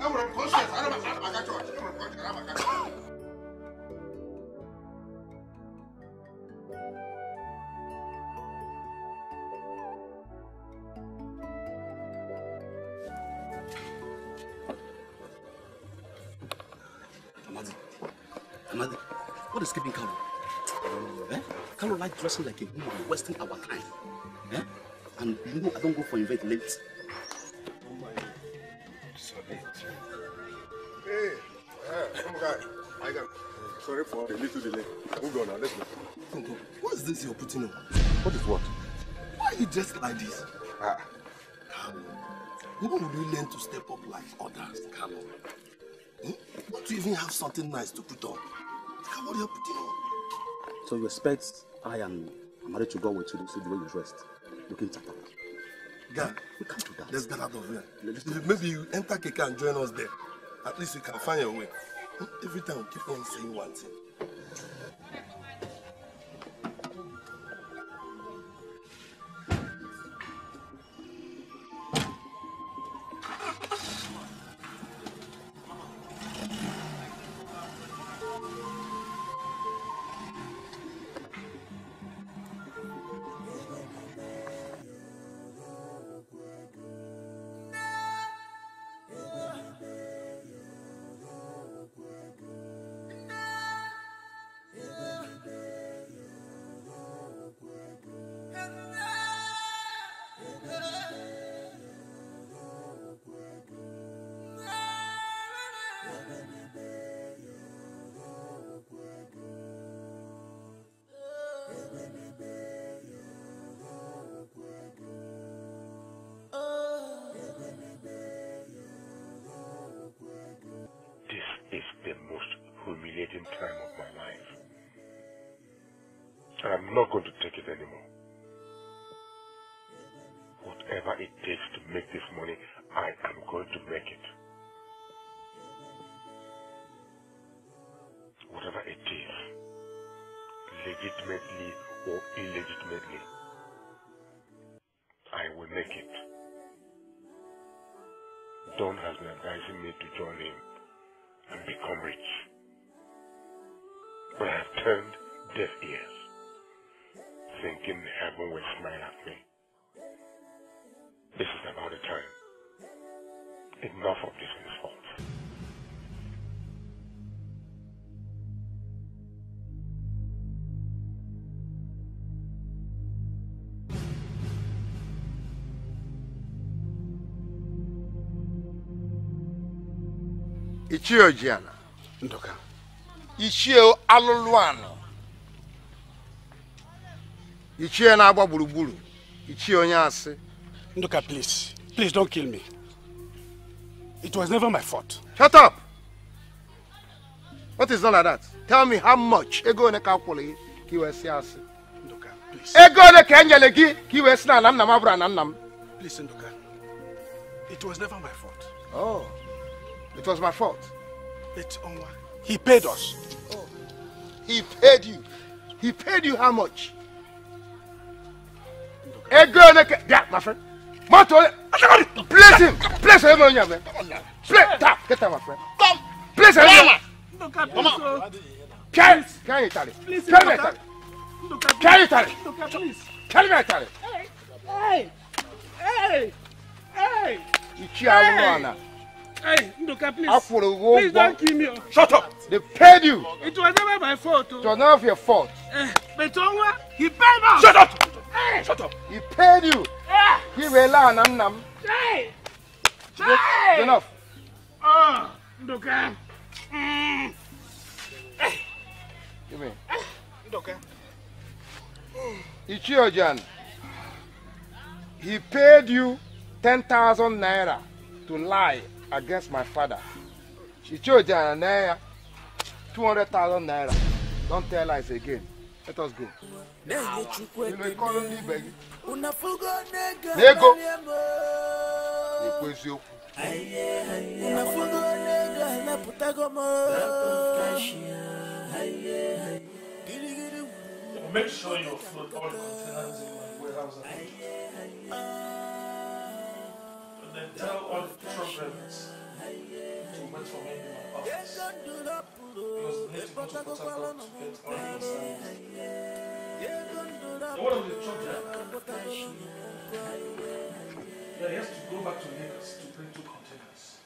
I'm conscious. I don't know. I got you. I'm. I what is keeping Carlo? Eh? Carlo like dressing like a woman, wasting our time. Eh? And you know I don't go for event late. Oh So late. Hey, uh, oh my. I got. Sorry for the little delay. Move on now. Let's go. Uncle, what is this you're putting on? What is what? Why are you dressed like this? Ah. Carlo, when will you learn to step up like others, Carlo? Hmm? Don't you even have something nice to put on? Look at what you're putting on. So you expect I and Amari to go with you to see the way you dressed, looking tata. Guy, we can't do that. Let's get out of here. Maybe you enter Keke and join us there. At least we can find your way. Hmm? Every time we keep on saying one thing. I'm not going to take it anymore. Whatever it takes to make this money, I am going to make it. Whatever it is, legitimately or illegitimately, I will make it. Don has been advising me to join him and become rich. But I have turned deaf ears, thinking heaven will smile at me. This is about the time. Enough of this insult. Ichie Ojiana. Nduka. Ichie alụlụ anọ. Ichie na-agba gburugburu. Ichie onye asị. Nduka, please. Please don't kill me. It was never my fault. Shut up! What is none of that? Tell me how much ego one ka akwụrụ gị ka i wee sị asị. Ego one ka gị ka i wee sị na na nna m abụrụ na nna m. Please, Nduka. It was never my fault. Oh, it was my fault. But Onwa, he paid us. Oh he paid you. He paid you how much? Ego one ka... Yeah, my friend. Moto. Place him. Place him on your man. Place... Ta, get out, my friend. Come. Place him. On. please, Carry, carry Italy. Carry me. Italy. Carry. Italy. Carry me Italy. Hey, hey, hey, hey. Ana. Hey, Ndoka, please. Gị Please don't kill me. oh. Shut up. They paid you. It was never my fault. It was of your fault. Uh, but Onwa, he paid us. Shut up. Hey. Shut up. He paid you. Ah. He wee laa na nna. Hey. Hey. enough. Oh, Nduka. Mm. Give me. Nduka. Ichie Ojian. He paid you 10,000 naira to lie against my father. Ichie Ojian na 200,000 naira. Don't tell lies again. Let us go. Na-enye chukwu Ị na-ekọrọ ndị ibe gị. unafugo n'ego N'ego. amalie m. Na-ekwu eziokwu. unafugo n'ego anapụtago m Make sure you float all containers in my warehouse. And then tell all the truck to wait for me in my office. Because they need to go to Port to get all the containers. One of the truck drivers, eh? he has to go back to Lagos to bring two containers.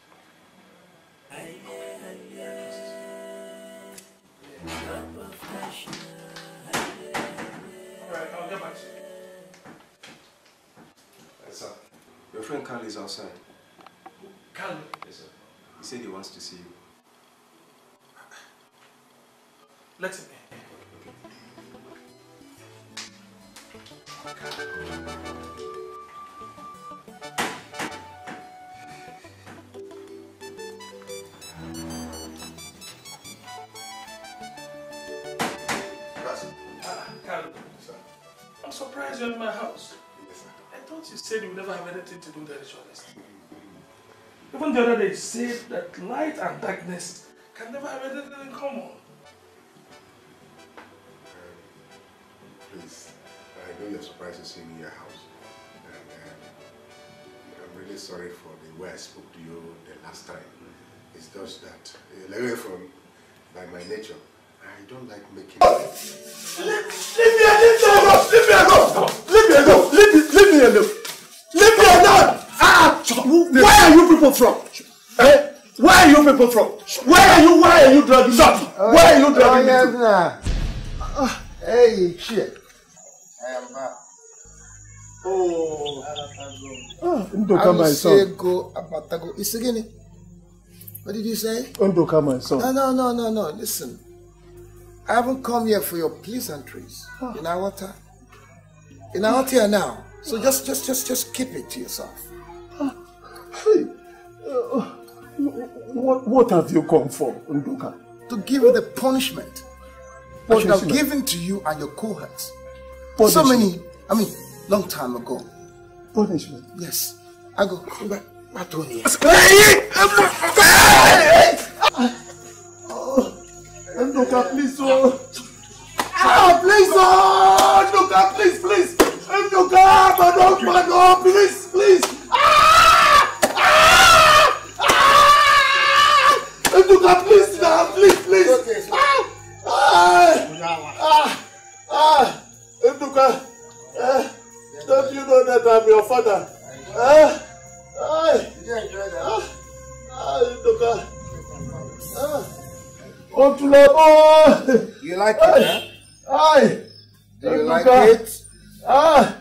Alright, I'll get back to you. Yes, sir. Your friend Carl is outside. Carl? Yes, sir. He said he wants to see you. Let him in. I'm surprised you're in my house. I thought you said you would never have anything to do with the ritualist. Even the other day, you said that light and darkness can never have anything in common. Uh, please, I know you're surprised to see me in your house. And I'm really sorry for the way I spoke to you the last time. It's just that, away from, by my nature, I don't like making... Leave me alone! Leave me alone! Leave me alone! Leave me, leave me alone! Leave me alone! Ah! Where are you people from? Eh? Where are you people from? Where are you? Where are you dragging me? Where are you dragging me? to? Ah, Hey, shit. Nduka, my son. Go Abatago. Isegini. What did you say? Undoka, my son. No, no, no, no, no. Listen. I haven't come here for your pleasantries. In our time. In our here now. So just, just, just, just keep it to yourself. Hey, uh, what, what have you come for? To give you the punishment that should have Punishment? given to you and your cohorts. So many, I mean, long time ago. Punishment? Yes. I go, back, back to here. Ndoka, please, oh. Ah, please, oh. Ndoka, please, please. Ndoka, madam, madam, please, please. Ah! Ah! Ah! Ndoka, please, now, please, please. Ah! Ah! Ah! Ah! Ndoka, eh, don't you know that I'm your father? Eh? Ah! Ah! Ah. Ah! Otulabo! You like it, huh? Aye! Do you like Nduka. it? Ah!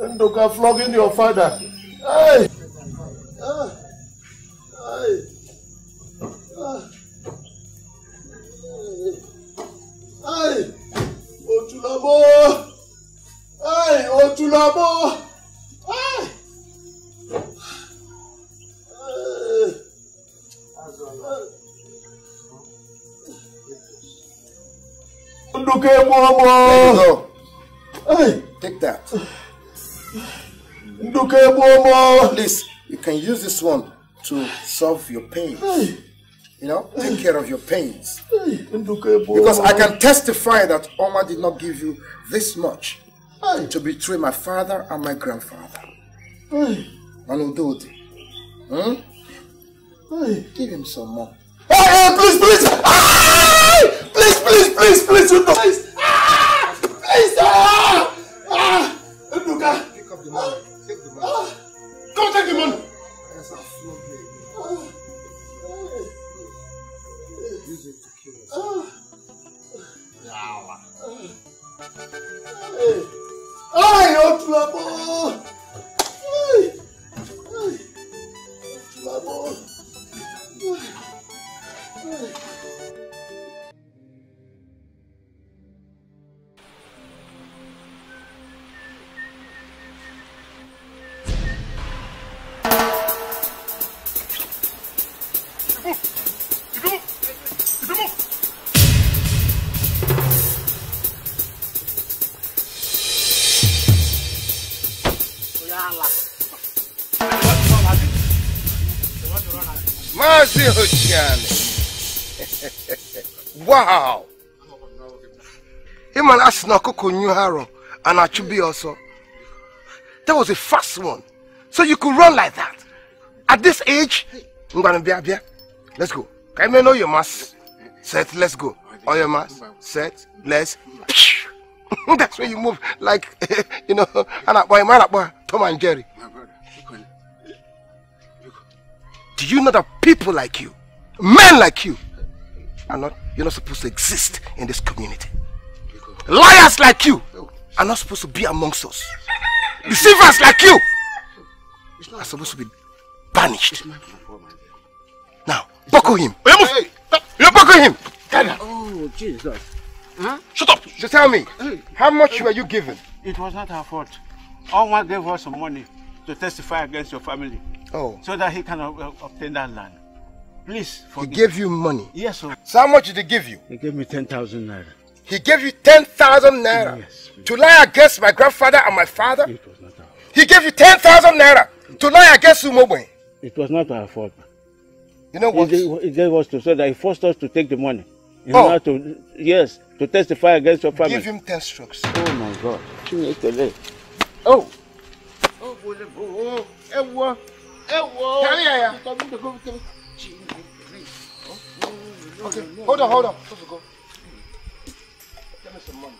Nduka flogging your father. Aye! Ah! Aye! Ah! Aye! Otulabo! Aye! Otulabo! Aye! Aye! Nduka Momo! Aye! Take that. Nduka Momo! Please, you can use this one to solve your pains. You know, take care of your pains. Because I can testify that Oma did not give you this much to betray my father and my grandfather. Manudodi. Hmm? Give him some more. Hey, please, please! Ah! Please, please, please, please, Nduka! Please! Ah! Please! Ah! Ah! Nduka! Pick up the money. Take the money. Ah! Come take the money! Yes, I'll flog you. Use it to kill yourself. Hey! Ay, Otulabo! Ay! Wow. Him and na koko new and achubi also. That was a fast one. So you could run like that. At this age, Ngwanabia, let's go. Can you know your mass? Set, let's go. all your mass, set, let's. That's when you move like, you know, anak boy, man, boy, Tom and Jerry. My brother. Do you know that people like you, men like you, are not, you're not supposed to exist in this community? Liars like you are not supposed to be amongst us. Deceivers like you are supposed to be banished. Now, buckle him. Hey, you buckle him. Oh, Jesus. Huh? Shut up. So tell me, how much were you given? It was not our fault. Onwa gave us some money to testify against your family. Oh. So that he can obtain that land. Please He forgive gave you money. Yes, sir. So how much did he give you? He gave me 10,000 naira. He gave you 10,000 naira to lie against my grandfather and my father? It was not our fault. He gave you 10,000 naira to lie against Umogwe. It was not our fault. You know what? He, gave- us to so that he forced us to take the money. In Oh. order to, yes, to testify against your family. Give him 10 strokes. Oh my God. Chinekele. Oh. Oh, oh. Ewo. Ewo. Carry here. Okay, hold on, hold on. Supposed to go. Give me some money.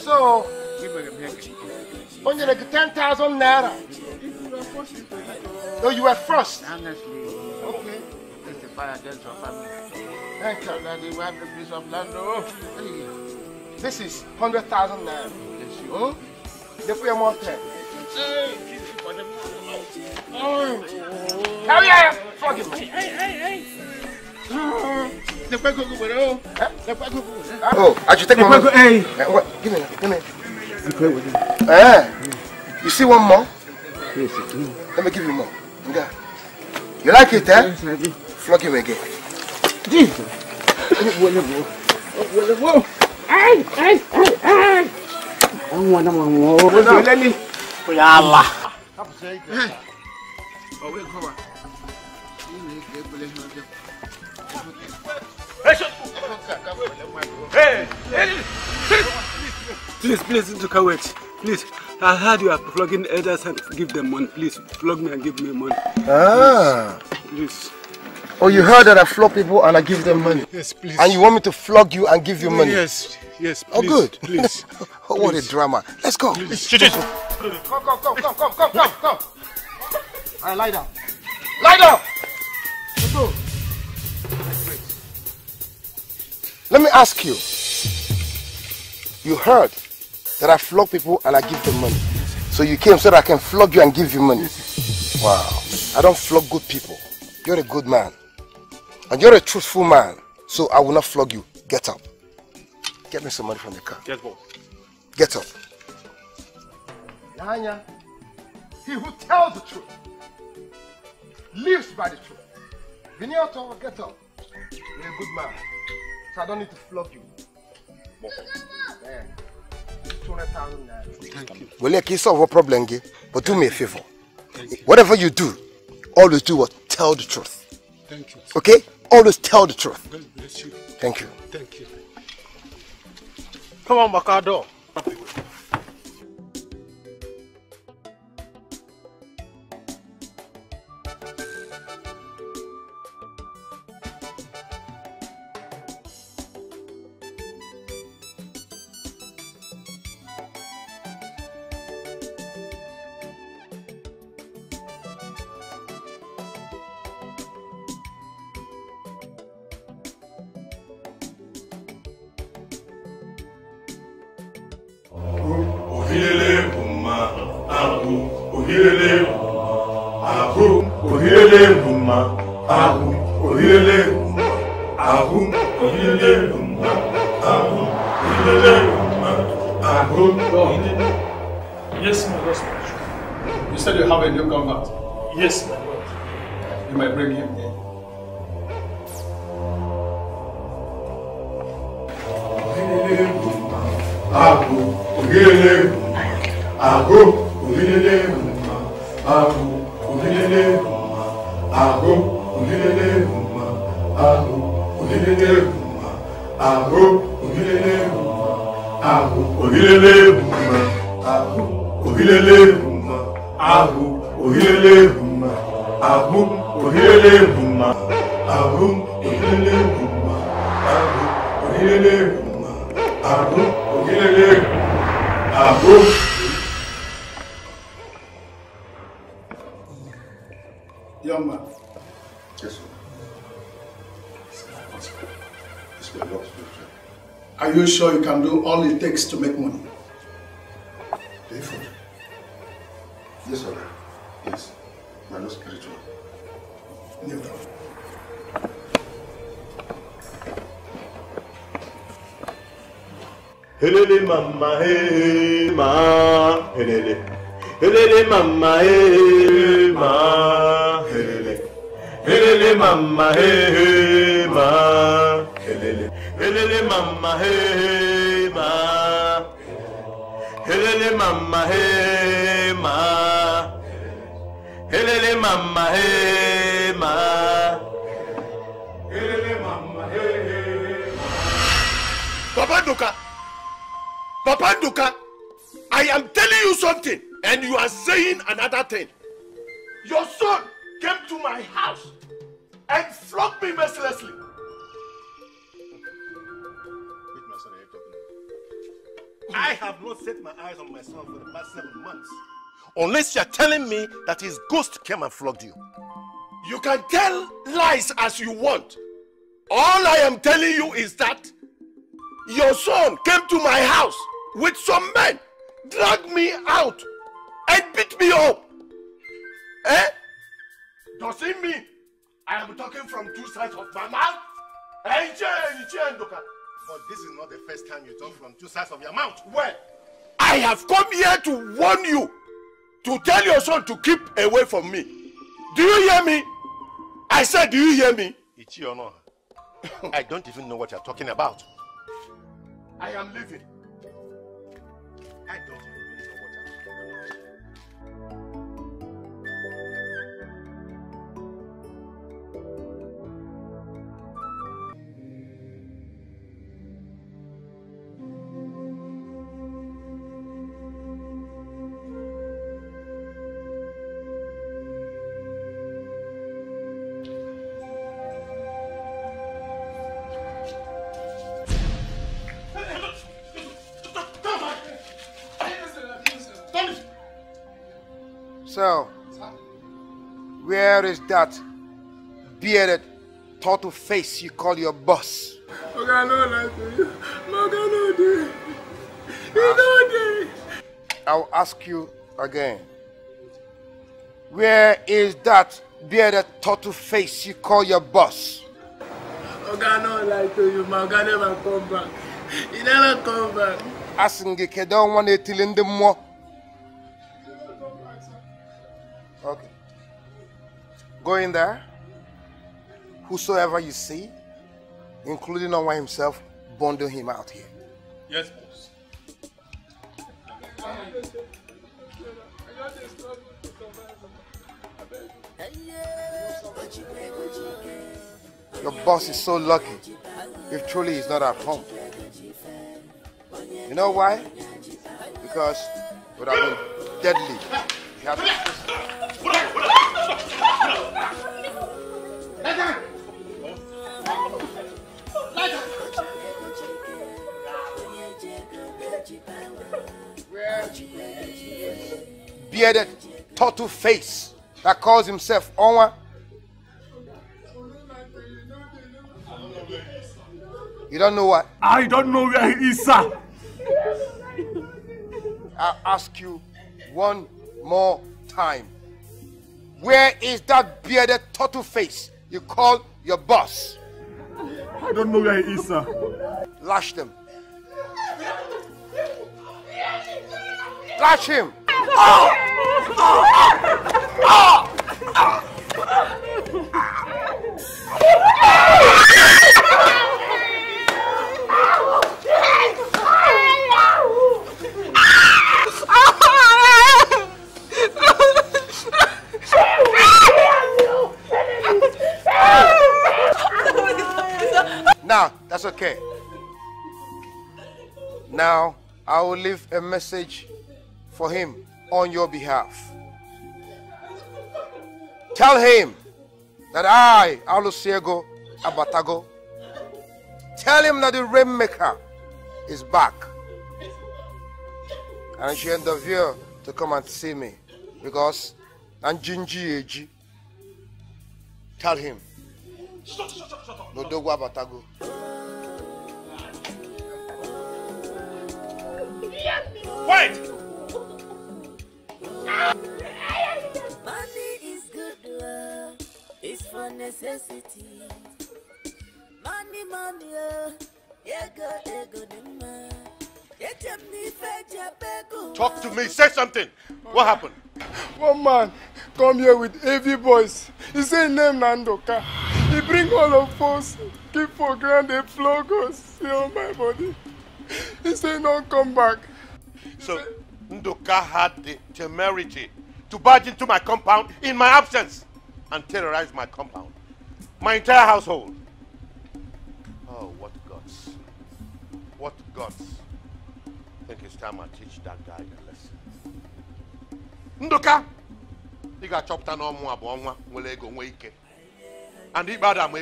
So, on you like 10,000 naira. No, you were first. Honestly. Okay. Testify against your family. Thank you. That they have the piece of land. Oh. This is 100,000 naira. Hmm? They put your mouth there. Carry here. Fuck him. Oh, I should take my money. Hey. Eh, what? Give me, that, give me. Eh, you see one more? Let me give you more. Okay. You like it, eh? Flog him again. Jesus. Ay, ay, ay, ay. Ang wala mga mo. Wala ni. Kuya Allah. Please, please, look away. Please, I heard you are flogging elders and give them money. Please, flog me and give me money. Ah. Please. Oh, you heard that I flog people and I give them money? Yes, please. And you want me to flog you and give you money? Yes, yes, Oh, please, good. please, oh, what a please. drama. Let's go. Please. Come, come, come, come, come, come, come, come. All right, lie down. Lie down. Let's go. Let me ask you. You heard that I flog people and I give them money. So you came so that I can flog you and give you money. Wow. I don't flog good people. You're a good man. And you're a truthful man. So I will not flog you. Get up. Get me some money from the car. Yes, boss. Get up. Yanya, he who tells the truth lives by the truth. Vinyato, get up. You're a good man. So I don't need to flog you. Yeah. 200,000 naira. Thank you. Well, like, solve a problem, Gay, but do me a favor. Whatever you do, always do what? Tell the truth. Thank you. Okay? Always tell the truth. God bless you. Thank you. Thank you. Come on, Bakado. On my son for the past seven months. Unless you're telling me that his ghost came and flogged you. You can tell lies as you want. All I am telling you is that your son came to my house with some men, dragged me out, and beat me up. Eh? Does it mean I am talking from two sides of my mouth? Eh, Iche, Iche, Nduka. But this is not the first time you talk from two sides of your mouth. Well, I have come here to warn you, to tell your son to keep away from me. Do you hear me? I said, do you hear me? Ichi or not? I don't even know what you're talking about. I am leaving. I don't where is that bearded, turtle face you call your boss? Oga, no lie to you. Oga, no dey. He no dey. I'll ask you again. Where is that bearded, turtle face you call your boss? Oga, no lie to you. My Oga never come back. He never come back. Gị kedu ọnwa na-etili ndị mmụọ? Go in there. Whosoever you see, including Onwa himself, bundle him out here. Yes, boss. Your boss is so lucky if truly he's not at home. You know why? Because it would have been deadly. He had to bearded turtle face that calls himself Onwa. You don't know what? I don't know where he is, sir. I'll ask you one more time. Where is that bearded turtle face you call your boss? I don't know where he is, sir. Lash them. Lash him. Now, that's okay. Now, I will leave a message for him on your behalf. Tell him that I, Alusiego Abatago, tell him that the rainmaker is back. And she here to come and see me because I'm Jinji Eji. Tell him. No dogo Abatago. Wait! Money is good, uh, it's for necessity. Money, money, uh, ego, ego, dima. Talk to me. Say something. What happened? One man come here with heavy voice. He say name Nandoka. He bring all of us, keep for ground, they flog us. See on my body. He say no come back. So Nduka had the temerity to barge into my compound in my absence and terrorize my compound, my entire household. Oh, what gods. What guts! Think it's time I teach that guy a lesson. Ndoka, ị ga-achọpụta na ọmụ abụọ nwa nwere ego and ikpe ada m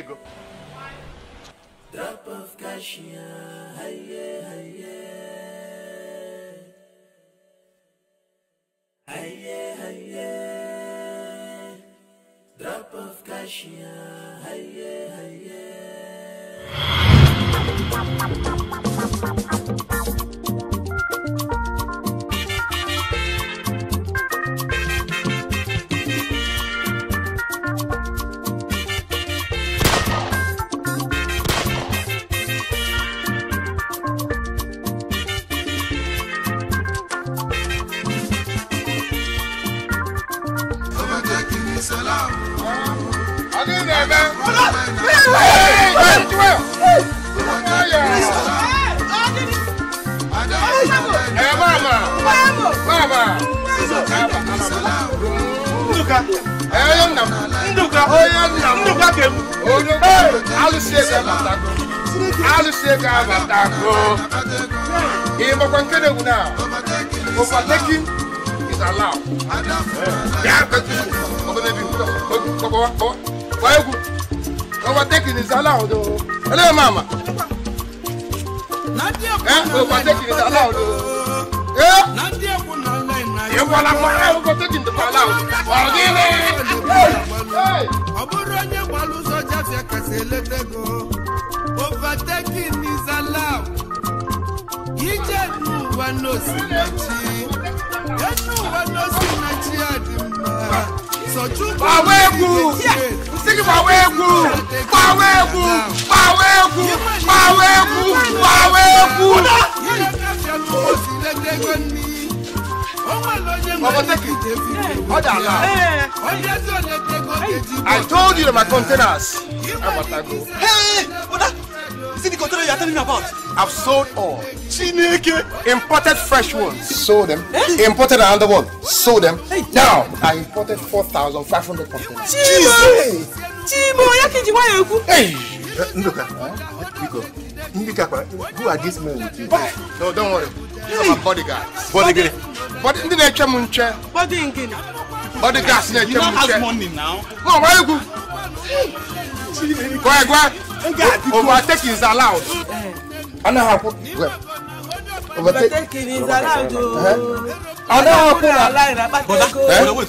Drop of cash, yeah, aye, aye. Aye, aye. Drop of cash, yeah, aye, Overtaking is allowed. o. Ele mama. Eh, overtaking is allowed. o. Eh? Ịgwala mma, overtaking is allowed. Ọ gịnị? Hey! ọ bụrụ onye gbara ụzọ jafia kasị eleta ego overtaking is allowed ije n'ụwa n'osi na chi enu ụwa n'osi na chi a dị mma sọchukwu Gbawa egwu! Nsị gị gbawa egwu! Gbawa egwu! Gbawa egwu! Gbawa egwu! Gbawa egwu! ihe kafia n'ụwa si leta ego nni o nwere onye nwere ike ije vidio Ọ dị allowed. onye ezi oleta ego ga-eji I told you that my containers abatago. Hey, See the container you are telling me about? I've sold all. Chineke. Imported fresh ones. Sold them. Imported another one. Sold them. Now, I imported 4,500 containers. Jesus! Chimo, ya kiji wa ekwu. Hey! Nduka, biko, ndị kakwa, who are these men with you? No, don't worry. These are my bodyguards. Bodyguard. Body, ndị na-eche m nche. Body ngini. Bodyguards na-eche You m don't have nche. money now. No, why you go? Go ahead, go ahead. Overtaking is allowed. I know how to go. Overtaking is allowed. I know how to Brother, Eh? brother, wait.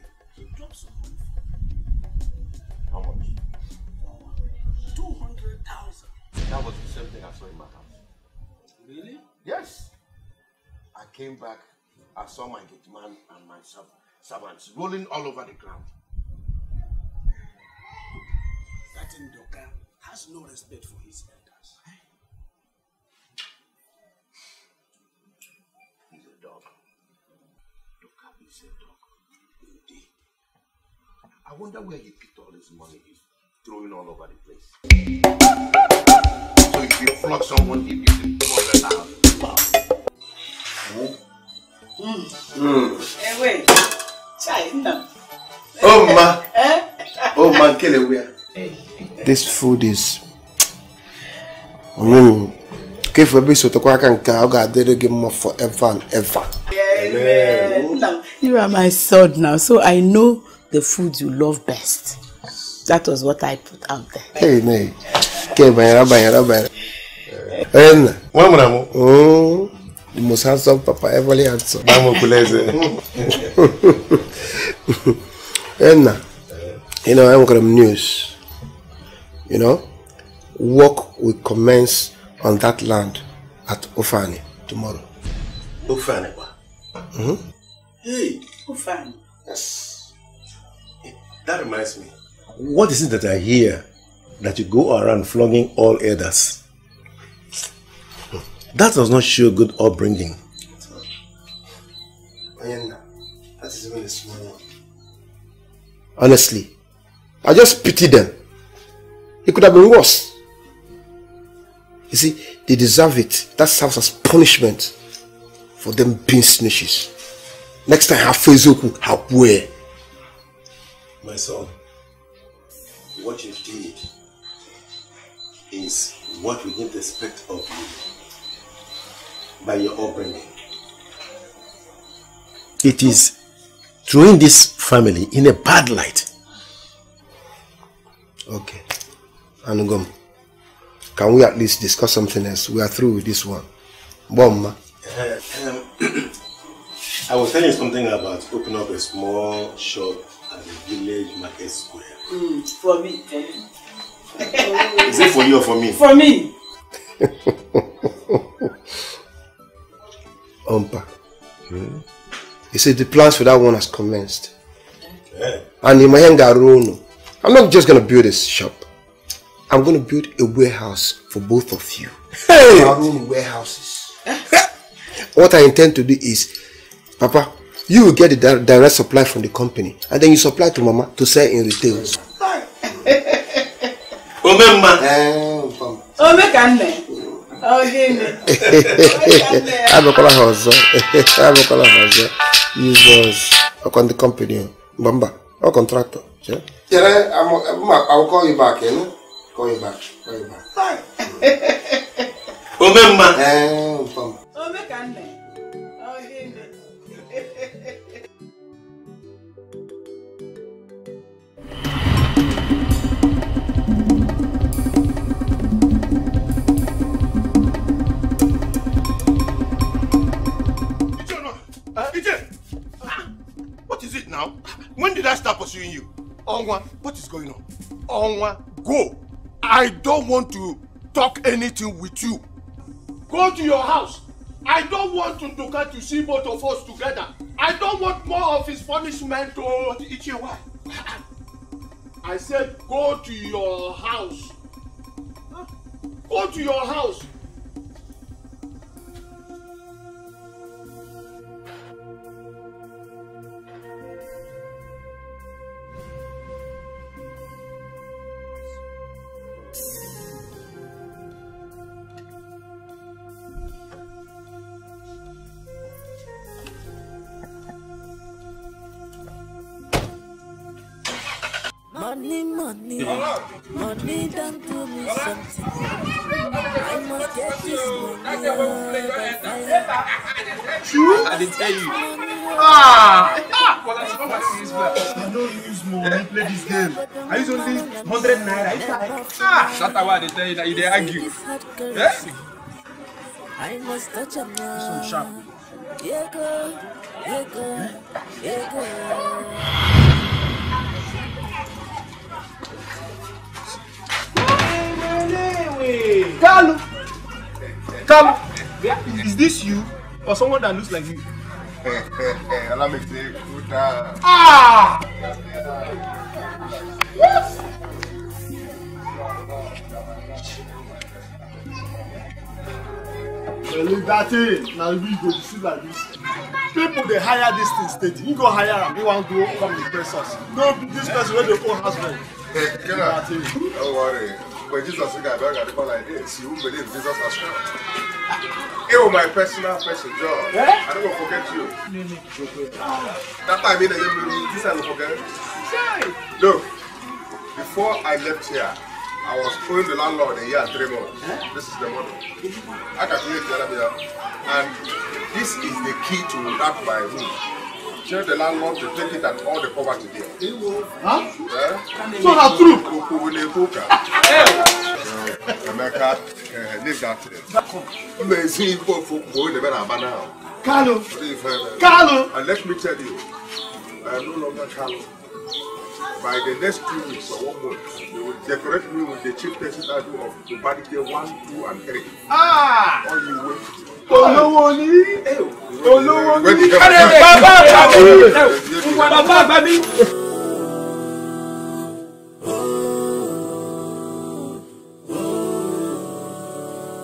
How much? 200,000. That was the same thing I saw in my house. Really? Yes. I came back, I saw my gate man and my servants rolling all over the ground. That Nduka has no respect for his elders. He's a dog. Nduka is a dog. Indeed. I wonder where he picked this money he's throwing all over the place. So if you flog someone, he gives you 200,000. Wow. Mm. Eh, wait. China. Oh, ma. Eh? Oh, man, kill it. Where? This food is. Mm. Ka efu ebe isotekwa aka nke a, ọ ga-adịrị gị mma forever and ever. Amen. You are my son now, so I know the food you love best. That was what I put out there. Hey, nee. Ke banyere banyere banyere. Eh, nna. Nwa mụrụ amụ. Oh, the most handsome papa ever handsome. Gbaa m okwuleze. Eh, nna. You know, enwere m news. You know, work will commence on that land at Ofani tomorrow. Ofani kwa. Mm-hmm. Hey, Ufan. yes. That reminds me. What is it that I hear that you go around flogging all elders? That does not show good upbringing. That is even a small one. Honestly, I just pity them. It could have been worse. You see, they deserve it. That serves as punishment for them being snitches. Next time, I have Fezoku, have where? My son, what you did is what we didn't expect of you by your upbringing. It is throwing this family in a bad light. Okay. Anugom, can we at least discuss something else? We are through with this one. Bomba. Uh, um, I was telling you something about opening up a small shop at the village market square. Mm, for me, for me. Is it for you or for me? For me. Ompa. You see, the plans for that one has commenced. Yeah. And in my hand, I'm not just going to build a shop. I'm going to build a warehouse for both of you. Hey! Our own warehouses. what I intend to do is, Papa, you will get the di- direct supply from the company, and then you supply to Mama to sell in retails. Omemma. Ome ka nne. Ọ gịnị? Abịakwala ha ọzọ. Abịakwala ha ọzọ. Jesus. Ọkọ ndị company. o. Mba mba. Ọ contractor. Chere. Chere, I'm- I'm- I will call you back, you know? Call you back. Call you back. Omemma. Eh, mpa. Ome ka nne. When did I start pursuing you? Onwa, what is going on? Onwa, go! I don't want to talk anything with you. Go to your house. I don't want Nduka to see both of us together. I don't want more of his punishment to Ichie. Why? I said go to your house. Go to your house. Money, money, money don't do me something. I must get this money by. True? I did tell you. Ah! Well, that's not what this I don't use money play this game. I use only 100 naira. Ah! That's why they tell you that you they argue. Eh? I must touch a man. Some sharp. Yeah, go, yeah, go, yeah, go. Kalu! Kalu! Is this you or someone that looks like you? Allow me to put uh, Ah! Well, leave that in. Now we go to see like this. people dey hire dis thing steady you go hire am you wan go come dey press us no dis person wey dey own house rent. Get out. Don't worry. When Jesus got back at the like this, you won't believe Jesus as well. It was my personal person, John. Eh? I don't go forget you. That time the evening, this I will forget. Look, before I left here, I was owing the landlord a year three months. This is the money. I calculate the other year. And this is the key to that my room. Tell the landlord to take it at all the poverty there. Huh? Eh? So na true? Okuwunebuka. Emeka, eh, leave that thing. Mmezi ife ofu mgbe o debe na-aba now. Kalu. Kalu. And let me tell you, I am no longer Kalu. By the next two weeks or one month, they will decorate me with the chieftaincy title of Ubadike 1, 2, and 3. Ah! All you wait. Olówó ni olówó When ni you get bàbá back- àgbà mi bàbá àgbà mi.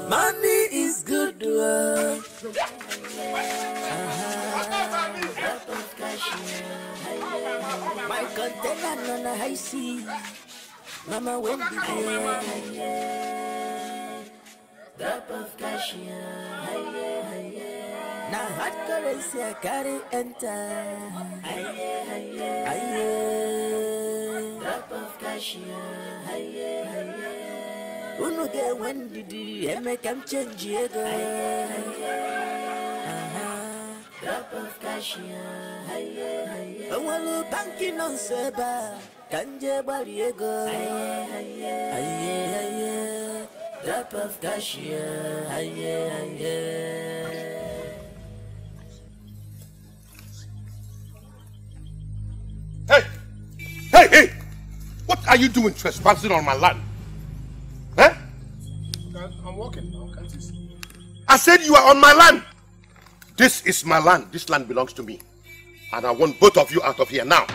Money is good. Uh. My container on a high sea. Mama, when did you Drop of cash, yeah. Now hot currency I carry enter. Aye, Drop of cash, yeah. Unu get when did you make them change it? Drop of cash, yeah. Onwere banki nọ nso ebe a ka nje gbari ego aye aye drop of cash yeah. aye aye Hey! Hey, hey! What are you doing trespassing on my land? Eh? I'm walking now, can't you see? I said you are on my land. This is my land. This land belongs to me. And I want both of you out of here now.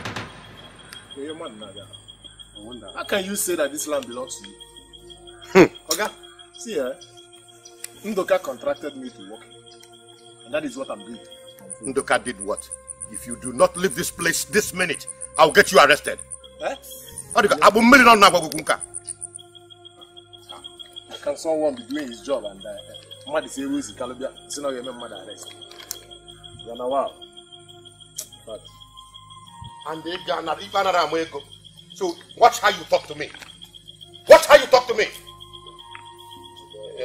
You're man. I wonder. How can you say that this land belongs to you? Hmm. Oga, see eh? Nduka contracted me to work. And that is what I'm doing. Nduka did what? If you do not leave this place this minute, I'll get you arrested. Eh? You Abu million on Nagwagunka. Can someone be doing his job and uh, mmadụ si eru isi kalụbịa si na ọ ga-eme mmadụ arrest? You know wow. But And they got another Amwego. So watch how you talk to me. Watch how you talk to me.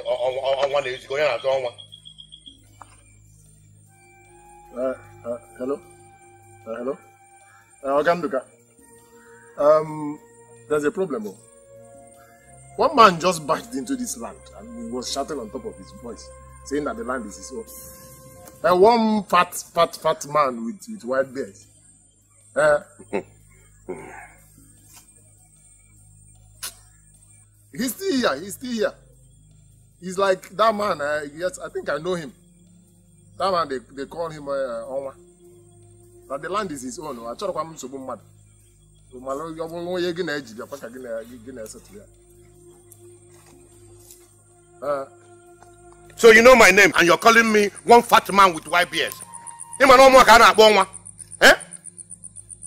On one. Uh, uh, hello? Uh, hello? Uh, Oga Nduka. Um, there's a problem. Oh. One man just barged into this land and he was shouting on top of his voice, saying that the land is his own. And one fat, fat, fat man with, with white beard. Uh, he's still here. He's still here. He's like that man. Uh, yes, I think I know him. That man, they, they call him uh, Onwa. That the land is his own. I chọrọkwa m nsogbu mmadụ. So, ọ bụrụ onye gị na-eji bịakwa ka gị na gị na-esetụ ya. Uh, So you know my name and you're calling me one fat man with white beard. Ịma na ọmụ ka a na-akpọ ọnwa.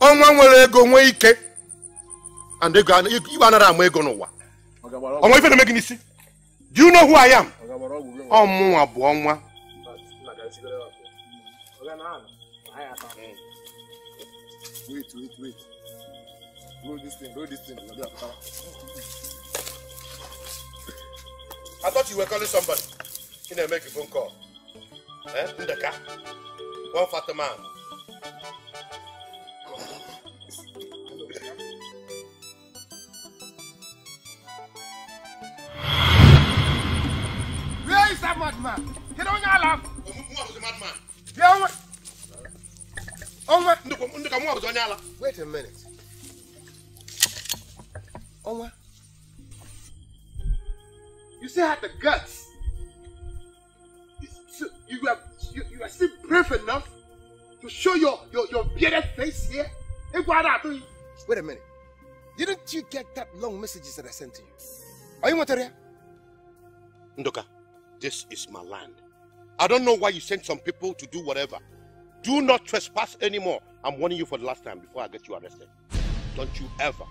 Ọnwa nwere ego nwee ike. And ego igwe anaghị ama ego n'ụwa. Ọnwa ife na-eme gị n'isi. Do you know who I am? Ọmụnwa bụ ọnwa. Wait, wait, wait. Roll this thing, roll this thing. I thought you were calling somebody. You know, make a phone call. Eh? Ndeka. One fat man. Where is that madman? Get on your lap. madman? Yeah, Onwa. Onwa. Nduka, mwa bụ onye ala. Wait a minute. Onwa. You still had the guts. So you are you, you are still brave enough to show your your, your bearded face here. Hey, what are you? Wait a minute. Didn't you get that long messages that I sent to you? Are you material? Nduka, this is my land. I don't know why you sent some people to do whatever. Do not trespass anymore. I'm warning you for the last time before I get you arrested. Don't you ever.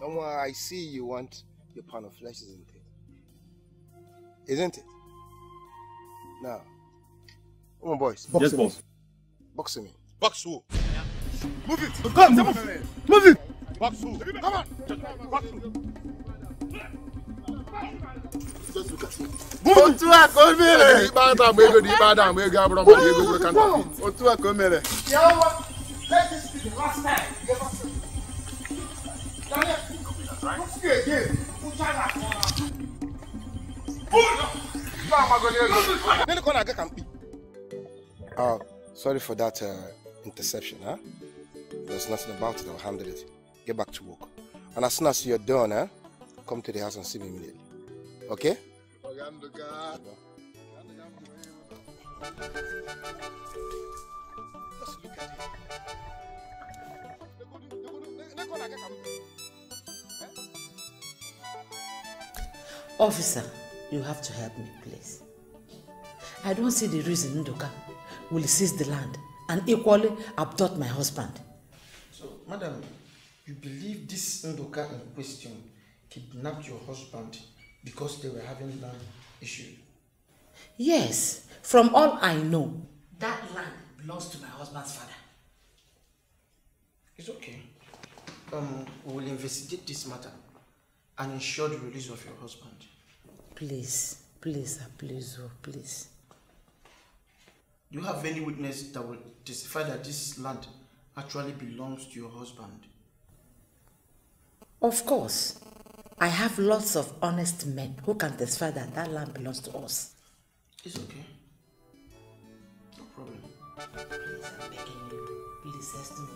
Someone I see you want your pound of flesh, isn't it? Isn't it? Now, come on, boys. Yes, Boxing me. boss. Boxing me. Box who? Move it. Come, move Move it. Box who? Come on. Box who? Otu a ka o mere Ikpe ada agba ego dị ikpe ada agba ego abụrụ mmadụ ego bụrụ kanta. otu a ka o mere Let this be the last time. you ever see me. Daniel, what's you again? Who's that? Nene kọ na-aga ka mkpi. Oh, sorry for that uh, interception, huh? There's nothing about it. I'll handle it. Get back to work. And as soon as you're done, huh, come to the house and see me immediately. Okay? Officer, you have to help me, please. I don't see the reason Nduka will seize the land and equally abduct my husband. So, madam, you believe this Ndoka in question kidnapped your husband because they were having land issue? Yes, from all I know, that land belongs to my husband's father. It's okay. Um, we will investigate this matter and ensure the release of your husband. Please, please, sir, please, oh, please. Do you have any witness that will testify that this land actually belongs to your husband? Of course, I have lots of honest men who can testify that that land belongs to us. It's okay. No problem. Please, I'm begging you. Please, estimate.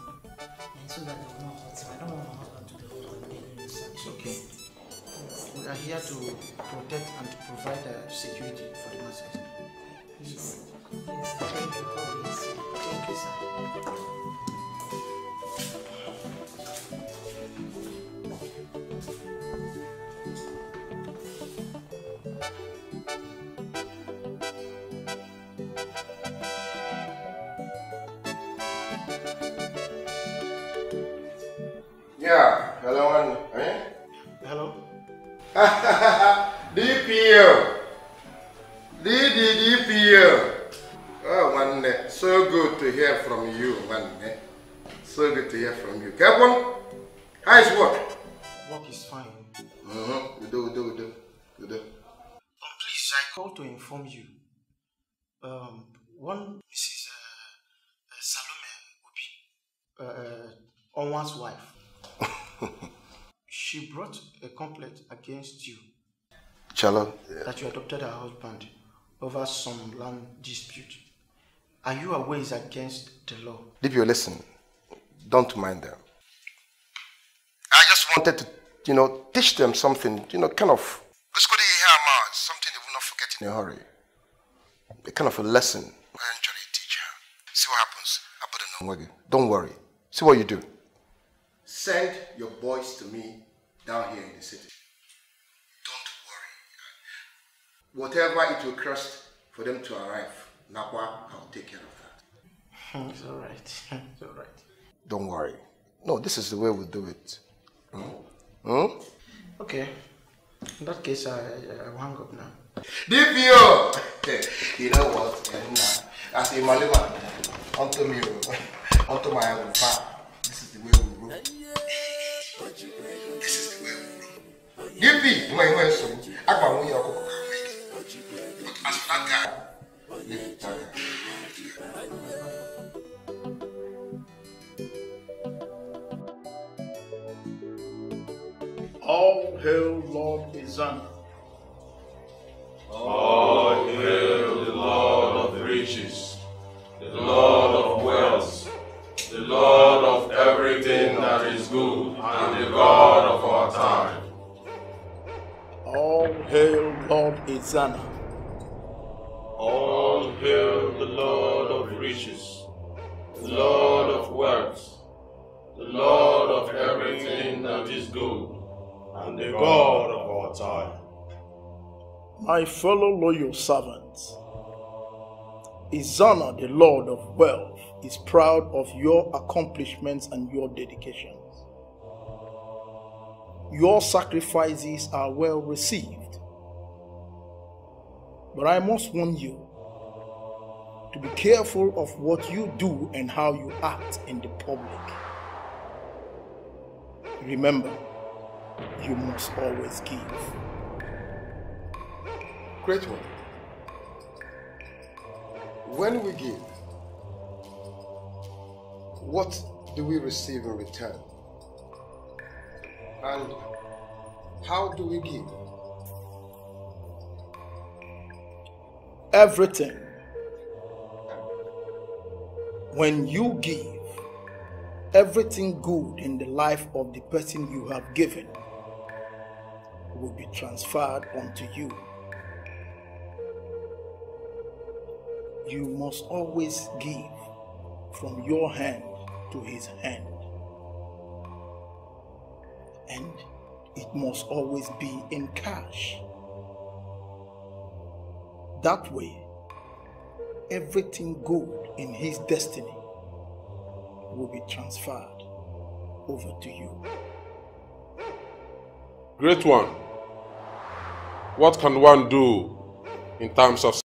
And so that I will not hurt him. I don't want my husband to be hurt. I'm begging you, sir. It's okay. We are here to protect and to provide uh, security for the masses. Please, please, thank you. Thank you, sir. Yeah, hello, one. Eh? Hello? DPO. DDDPO. Oh, man, eh, so good to hear from you, man. eh. So good to hear from you. Kevin, how is work? Work is fine. Mm-hmm. We do, we do, we do. We do. Please, I called to inform you. Um, one Mrs. Uh, uh, Salome Obi, uh, Onwa's wife, she brought a complaint against you Chalo, that you adopted her husband over some land dispute. Are you aware it's against the law? DPO, listen. Don't mind them. I just wanted to, you know, teach them something, you know, kind of. Let's go to here, uh, something they will not forget in a hurry. A kind of a lesson. I enjoy teach her. See what happens. I put it Don't worry. See what you do. Send your boys to me down here in the city. Don't worry. Whatever it will cost for them to arrive, Nakwa, I'll take care of that. it's alright. it's alright. Don't worry. No, this is the way we do it. Hmm? Hmm? Okay. In that case, I, I will hang up now. DPO! you know what? As a Malima, onto me, onto my own farm. We roll. DP, you might want to. I got one your But as for that guy, leave it to him. All hail Lord Izana. All hail the Lord of riches, the Lord of wealth, the Lord of everything that is good, and the God of our time. All hail Lord Izana. All hail the Lord of riches, the Lord of wealth, the Lord of everything that is good, and the God of our time. My fellow loyal servants, Izana, the Lord of wealth, is proud of your accomplishments and your dedications. Your sacrifices are well received. But I must warn you to be careful of what you do and how you act in the public. Remember, you must always give. Great one. When we give, what do we receive in return? And how do we give? Everything. When you give, everything good in the life of the person you have given will be transferred onto you. You must always give from your hand to his hand. And it must always be in cash. That way, everything good in his destiny will be transferred over to you. Great one. What can one do in terms of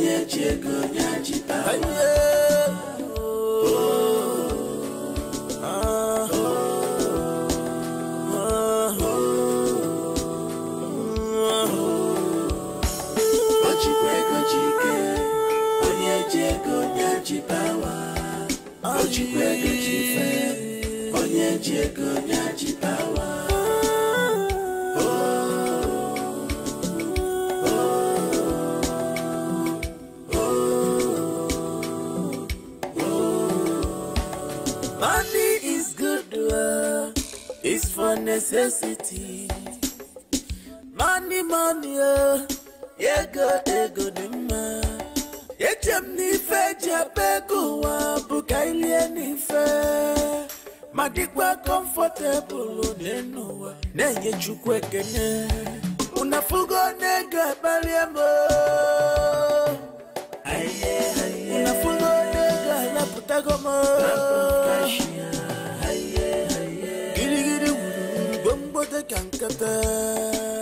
onye ji ego onye ji necessity. Money, money, uh, ego, ego dị mma. Eche m n'ife ji ebe ego ụwa bụ ka ilie n'ife. Ma dịkwa comfortable n'enu ụwa na-enye Chukwu ekene. Unafugo n'ego akpalie m. oh. Unafugo n'ego alapụtago m. oh. que aunque te